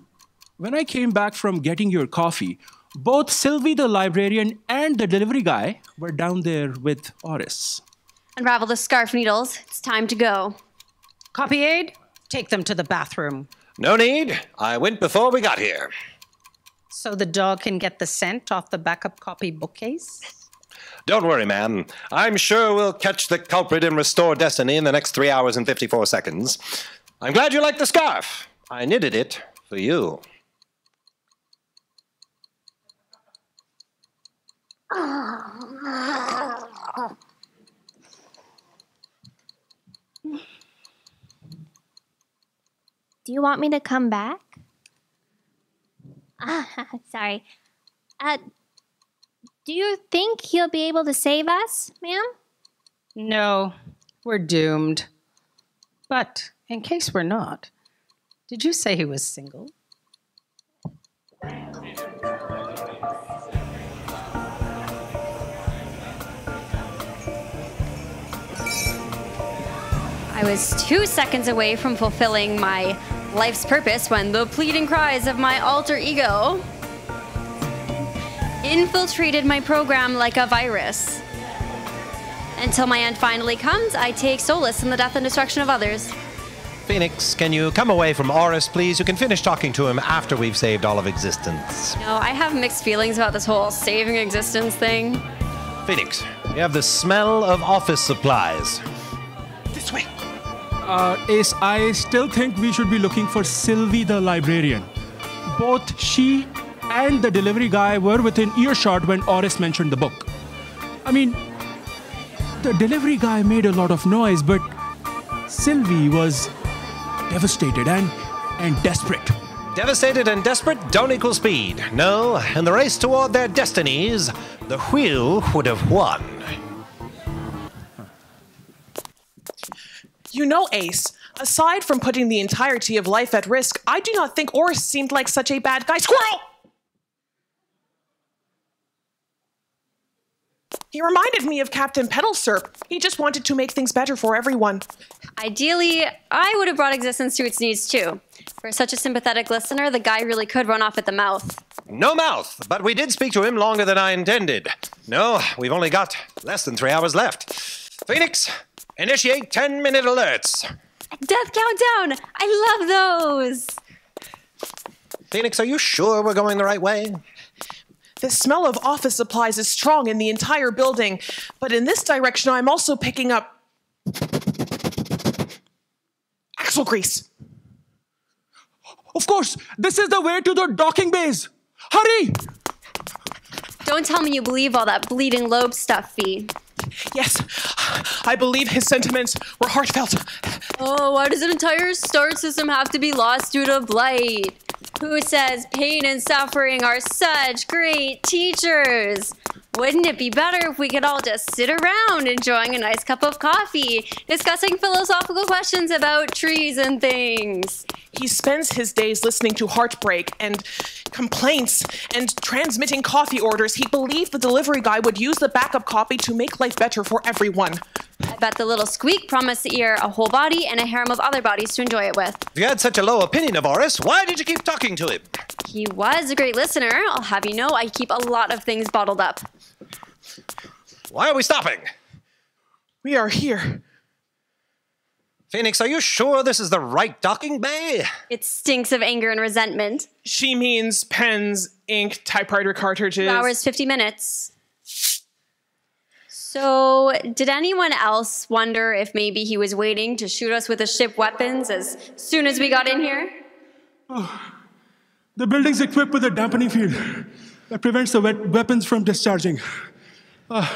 when I came back from getting your coffee, both Sylvie the librarian and the delivery guy were down there with Oris.
Unravel the scarf needles. It's time to go.
Copy Aide, take them to the bathroom.
No need. I went before we got here.
So the dog can get the scent off the backup copy bookcase?
Don't worry, ma'am. I'm sure we'll catch the culprit and restore destiny in the next three hours and 54 seconds. I'm glad you like the scarf. I knitted it for you.
Do you want me to come back? Ah, sorry. Uh, do you think he'll be able to save us, ma'am?
No, we're doomed. But in case we're not, did you say he was single?
I was two seconds away from fulfilling my life's purpose when the pleading cries of my alter ego infiltrated my program like a virus. Until my end finally comes, I take solace in the death and destruction of others.
Phoenix, can you come away from Oris, please? You can finish talking to him after we've saved all of existence.
No, I have mixed feelings about this whole saving existence thing.
Phoenix, you have the smell of office supplies.
This way.
Uh, I still think we should be looking for Sylvie the librarian. Both she and the delivery guy were within earshot when Oris mentioned the book. I mean, the delivery guy made a lot of noise, but Sylvie was devastated and, and desperate.
Devastated and desperate don't equal speed. No, in the race toward their destinies, the wheel would have won.
You know, Ace, aside from putting the entirety of life at risk, I do not think Oris seemed like such a bad guy. Squirrel! He reminded me of Captain Petalsurp. He just wanted to make things better for everyone.
Ideally, I would have brought existence to its needs too. For such a sympathetic listener, the guy really could run off at the mouth.
No mouth, but we did speak to him longer than I intended. No, we've only got less than three hours left. Phoenix, initiate 10 minute alerts.
Death countdown! I love those!
Phoenix, are you sure we're going the right way?
The smell of office supplies is strong in the entire building, but in this direction, I'm also picking up axle grease.
Of course, this is the way to the docking bays. Hurry!
Don't tell me you believe all that bleeding lobe stuff, Fee.
Yes, I believe his sentiments were heartfelt.
Oh, why does an entire star system have to be lost due to blight? Who says pain and suffering are such great teachers? Wouldn't it be better if we could all just sit around enjoying a nice cup of coffee, discussing philosophical questions about trees and things?
He spends his days listening to heartbreak and complaints and transmitting coffee orders. He believed the delivery guy would use the backup copy to make life better for everyone.
I bet the little squeak promised the ear a whole body and a harem of other bodies to enjoy it with.
If you had such a low opinion of Oris, why did you keep talking to him?
He was a great listener. I'll have you know I keep a lot of things bottled up.
Why are we stopping?
We are here.
Phoenix, are you sure this is the right docking bay?
It stinks of anger and resentment.
She means pens, ink, typewriter cartridges.
Two hours, 50 minutes. So, did anyone else wonder if maybe he was waiting to shoot us with his ship weapons as soon as we got in here?
The building's equipped with a dampening field that prevents the wet weapons from discharging. Uh,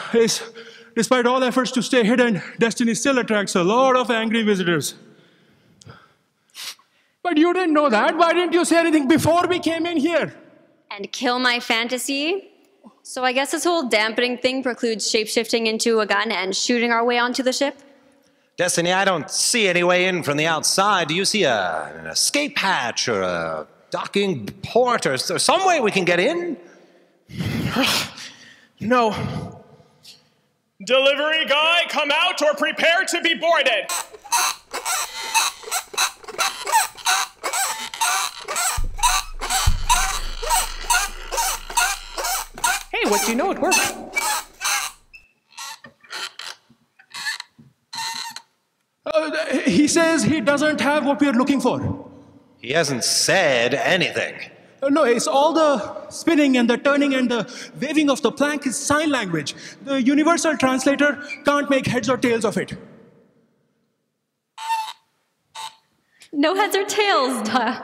despite all efforts to stay hidden, Destiny still attracts a lot of angry visitors. But you didn't know that. Why didn't you say anything before we came in here?
And kill my fantasy? So I guess this whole dampening thing precludes shapeshifting into a gun and shooting our way onto the ship?
Destiny, I don't see any way in from the outside. Do you see a, an escape hatch or a docking port or, or some way we can get in?
No.
Delivery guy, come out or prepare to be boarded.
Hey, what do you know? It worked.
Uh, he says he doesn't have what we are looking for.
He hasn't said anything.
Uh, no, it's all the spinning and the turning and the waving of the plank is sign language. The universal translator can't make heads or tails of it.
No heads or tails, duh.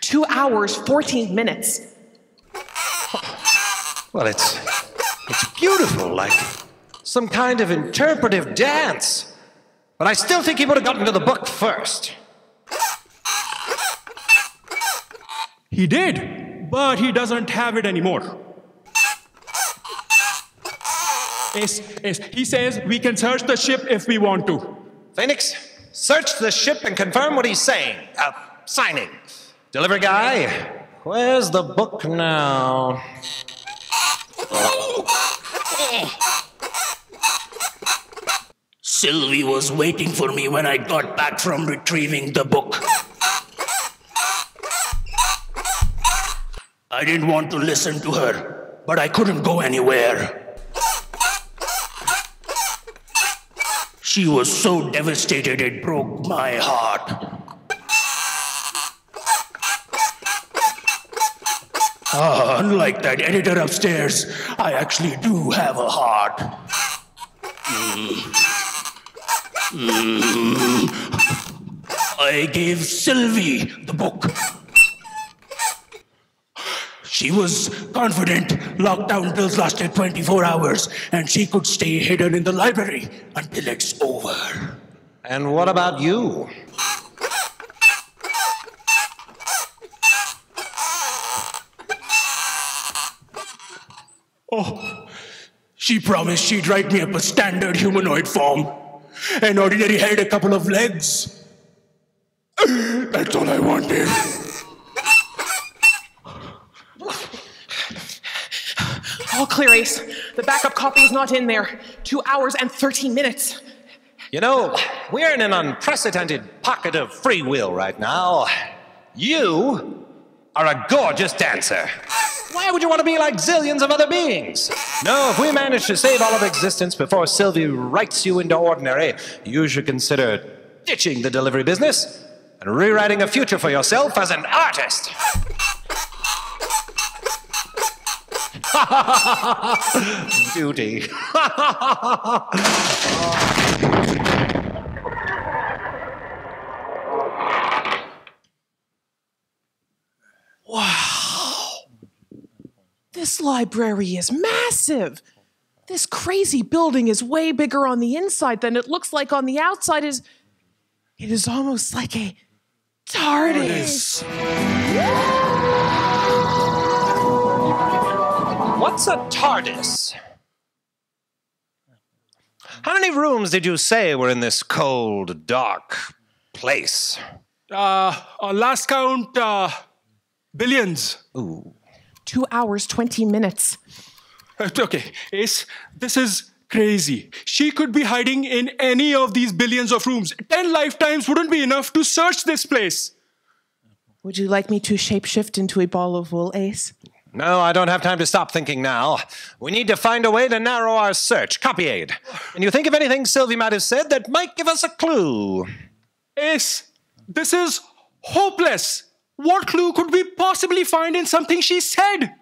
Two hours, 14 minutes.
Well, it's it's beautiful, like some kind of interpretive dance. But I still think he would have gotten to the book first.
He did, but he doesn't have it anymore. Ace, Ace, he says we can search the ship if we want to.
Phoenix, search the ship and confirm what he's saying. Uh, signing. Delivery guy, where's the book now?
Sylvie was waiting for me when I got back from retrieving the book. I didn't want to listen to her, but I couldn't go anywhere. She was so devastated it broke my heart. Ah, unlike that editor upstairs, I actually do have a heart. Mm. Mm. I gave Sylvie the book. She was confident lockdown bills lasted 24 hours and she could stay hidden in the library until it's over.
And what about you?
Oh, she promised she'd write me up a standard humanoid form. An ordinary head, a couple of legs. That's all I wanted.
All clear, Ace. The backup copy is not in there. Two hours and 13 minutes.
You know, we're in an unprecedented pocket of free will right now. You are a gorgeous dancer. Why would you want to be like zillions of other beings? No, if we manage to save all of existence before Sylvie writes you into ordinary, you should consider ditching the delivery business and rewriting a future for yourself as an artist. Duty.
Wow. This library is massive. This crazy building is way bigger on the inside than it looks like on the outside. Is it is almost like a TARDIS.
What's a TARDIS? How many rooms did you say were in this cold, dark place?
Uh, uh last count, uh, billions.
Ooh.
Two hours, 20 minutes.
Okay, Ace, this is crazy. She could be hiding in any of these billions of rooms. Ten lifetimes wouldn't be enough to search this place.
Would you like me to shapeshift into a ball of wool, Ace?
No, I don't have time to stop thinking now. We need to find a way to narrow our search. Copy Aide. Can you think of anything Sylvie might have said that might give us a clue?
Ace, this is hopeless. What clue could we possibly find in something she said?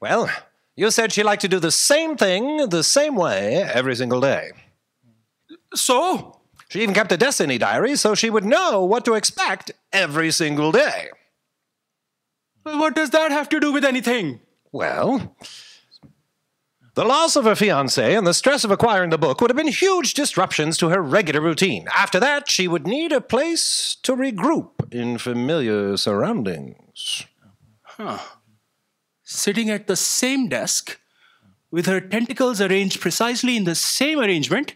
Well, you said she liked to do the same thing the same way every single day.
So?
She even kept a destiny diary so she would know what to expect every single day.
What does that have to do with anything?
Well, The loss of her fiancé and the stress of acquiring the book would have been huge disruptions to her regular routine. After that, she would need a place to regroup in familiar surroundings.
Huh. Sitting at the same desk, with her tentacles arranged precisely in the same arrangement,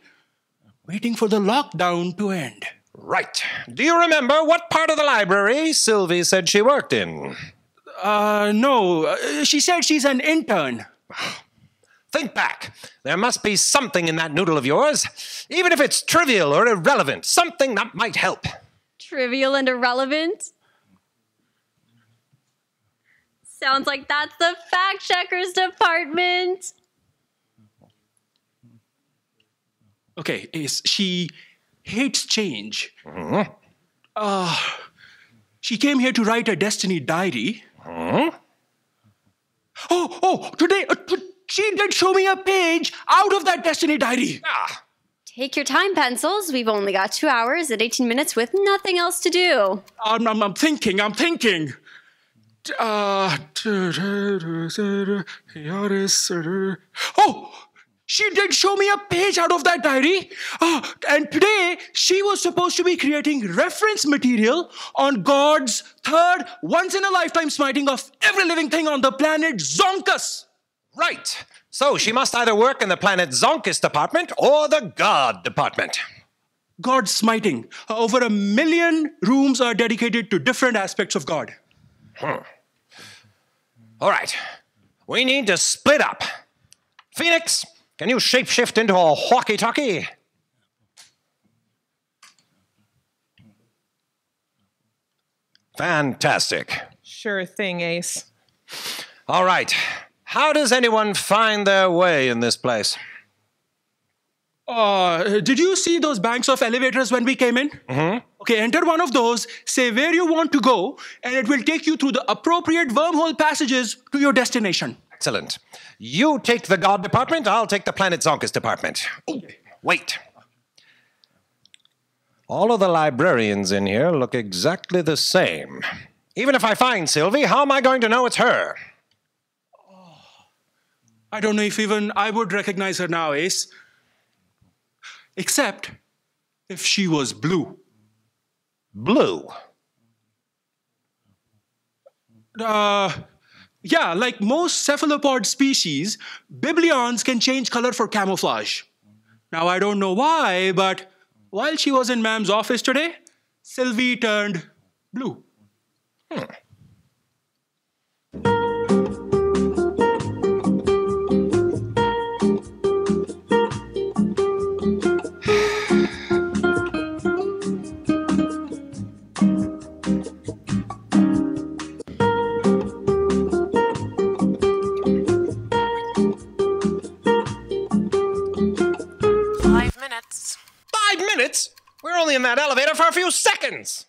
waiting for the lockdown to end.
Right. Do you remember what part of the library Sylvie said she worked in?
Uh, no. Uh, she said she's an intern.
Think back. There must be something in that noodle of yours, even if it's trivial or irrelevant, something that might help.
Trivial and irrelevant? Sounds like that's the fact checkers department.
Okay, is she hates change.
Mm-hmm.
Uh, she came here to write a destiny diary.
Mm-hmm.
Oh, oh, today uh, t- she did show me a page out of that destiny diary.
Ah.
Take your time, pencils. We've only got two hours and 18 minutes with nothing else to do.
I'm, I'm, I'm thinking, I'm thinking. Uh, oh, she did show me a page out of that diary. Uh, and today, she was supposed to be creating reference material on God's third once in a lifetime smiting of every living thing on the planet Zonkus.
Right. So she must either work in the planet Zonkus department or the God department.
God smiting. Over a million rooms are dedicated to different aspects of God.
Hmm. All right. We need to split up. Phoenix, can you shapeshift into a walkie talkie? Fantastic.
Sure thing, Ace.
All right. How does anyone find their way in this place?
Uh, did you see those banks of elevators when we came in?
Mm-hmm.
Okay, enter one of those, say where you want to go, and it will take you through the appropriate wormhole passages to your destination.
Excellent. You take the God department, I'll take the Planet Zonkus department. Oh, wait. All of the librarians in here look exactly the same. Even if I find Sylvie, how am I going to know it's her?
I don't know if even I would recognize her now, Ace. Except if she was blue.
Blue?
Uh, yeah, like most cephalopod species, biblions can change color for camouflage. Now, I don't know why, but while she was in ma'am's office today, Sylvie turned blue.
Hmm.
Five minutes?
We're only in that elevator for a few seconds.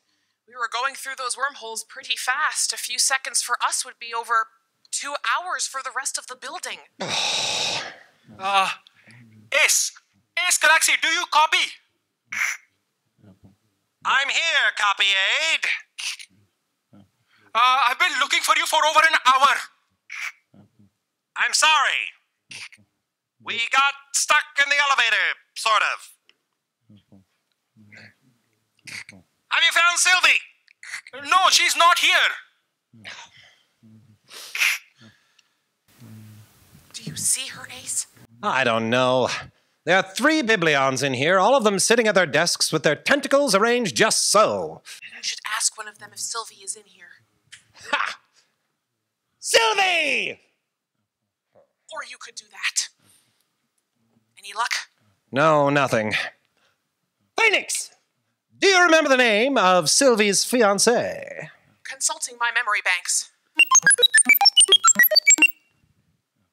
We were going through those wormholes pretty fast. A few seconds for us would be over two hours for the rest of the building.
Uh, Ace, Ace Galaksi, do you copy?
I'm here, copy aide.
Uh, I've been looking for you for over an hour.
I'm sorry. We got stuck in the elevator, sort of. Have you found Sylvie?
No, she's not here.
Do you see her, Ace?
I don't know. There are three Biblions in here, all of them sitting at their desks with their tentacles arranged just so.
You should ask one of them if Sylvie is in here. Ha!
Sylvie!
Or you could do that. Any luck?
No, nothing. Phoenix! Do you remember the name of Sylvie's fiance?
Consulting my memory banks.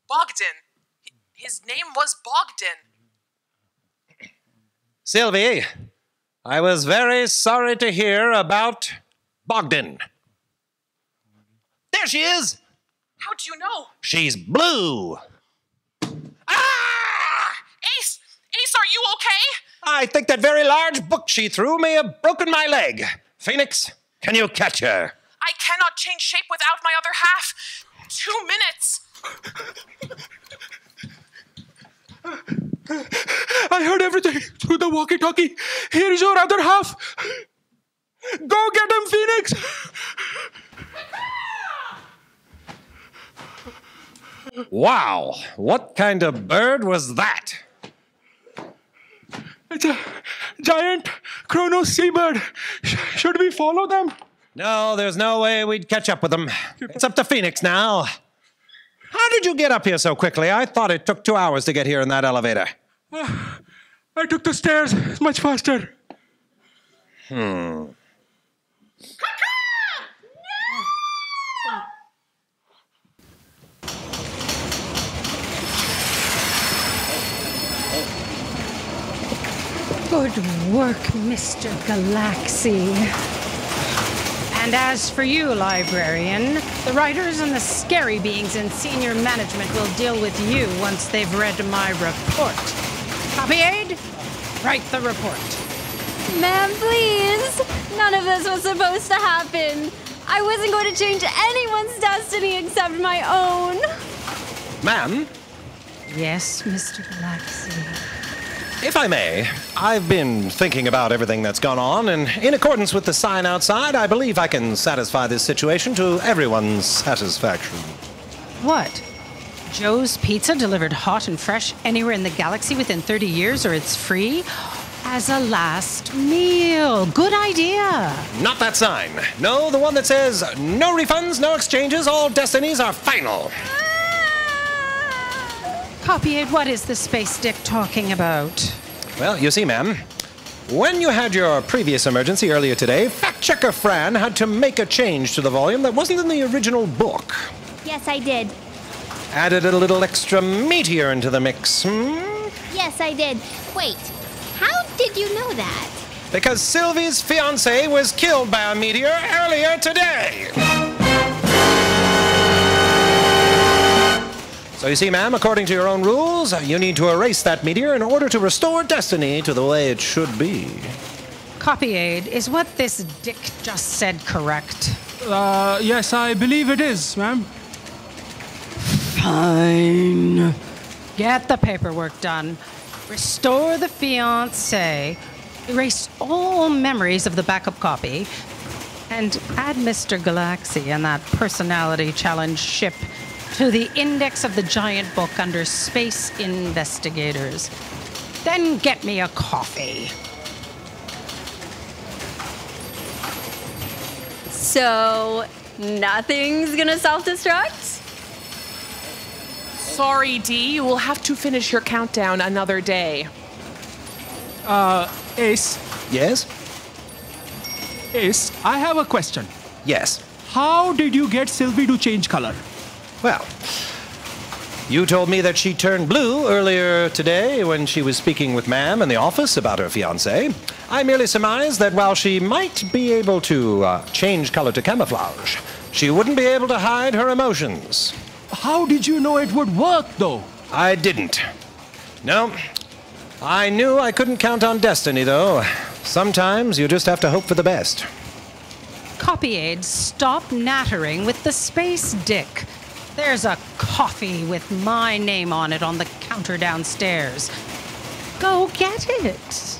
Bogdan. His name was Bogdan.
Sylvie, I was very sorry to hear about Bogdan. There she is!
How do you know?
She's blue. Ah!
Ace! Ace, are you okay?
I think that very large book she threw may have broken my leg. Phoenix, can you catch her?
I cannot change shape without my other half. Two minutes.
I heard everything through the walkie talkie. Here is your other half. Go get him, Phoenix!
Wow, what kind of bird was that?
It's a giant chrono seabird. Sh- should we follow them?
No, there's no way we'd catch up with them. It's up to Phoenix now. How did you get up here so quickly? I thought it took two hours to get here in that elevator.
I took the stairs It's much faster.
Hmm.
Good work, Mr. Galaksi. And as for you, librarian, the writers and the scary beings in senior management will deal with you once they've read my report. Copy Aide? Write the report.
Ma'am, please. None of this was supposed to happen. I wasn't going to change anyone's destiny except my own.
Ma'am,
Yes, Mr. Galaksi.
If I may, I've been thinking about everything that's gone on, and in accordance with the sign outside, I believe I can satisfy this situation to everyone's satisfaction.
What? Joe's Pizza delivered hot and fresh anywhere in the galaxy within 30 years, or it's free? As a last meal. Good idea.
Not that sign. No, the one that says no refunds, no exchanges, all destinies are final.
Copy Aide. What is the space dick talking about?
Well, you see, ma'am, when you had your previous emergency earlier today, fact checker Fran had to make a change to the volume that wasn't in the original book.
Yes, I did.
Added a little extra meteor into the mix. Hmm?
Yes, I did. Wait, how did you know that?
Because Sylvie's fiance was killed by a meteor earlier today. So you see, ma'am, according to your own rules, you need to erase that meteor in order to restore destiny to the way it should be.
Copy Aide. Is what this dick just said correct?
Uh, yes, I believe it is, ma'am.
Fine. Get the paperwork done. Restore the fiance. Erase all memories of the backup copy. And add Mr. Galaksi and that personality challenge ship to the index of the giant book under Space Investigators. Then get me a coffee.
So, nothing's gonna self destruct?
Sorry, Dee, you will have to finish your countdown another day.
Uh, Ace.
Yes?
Ace, I have a question.
Yes.
How did you get Sylvie to change color?
Well, you told me that she turned blue earlier today when she was speaking with Ma'am in the office about her fiance. I merely surmised that while she might be able to uh, change color to camouflage, she wouldn't be able to hide her emotions.
How did you know it would work, though?
I didn't. No. I knew I couldn't count on destiny, though. Sometimes you just have to hope for the best.
Copy Aide, stop nattering with the space dick. There's a coffee with my name on it on the counter downstairs. Go get it.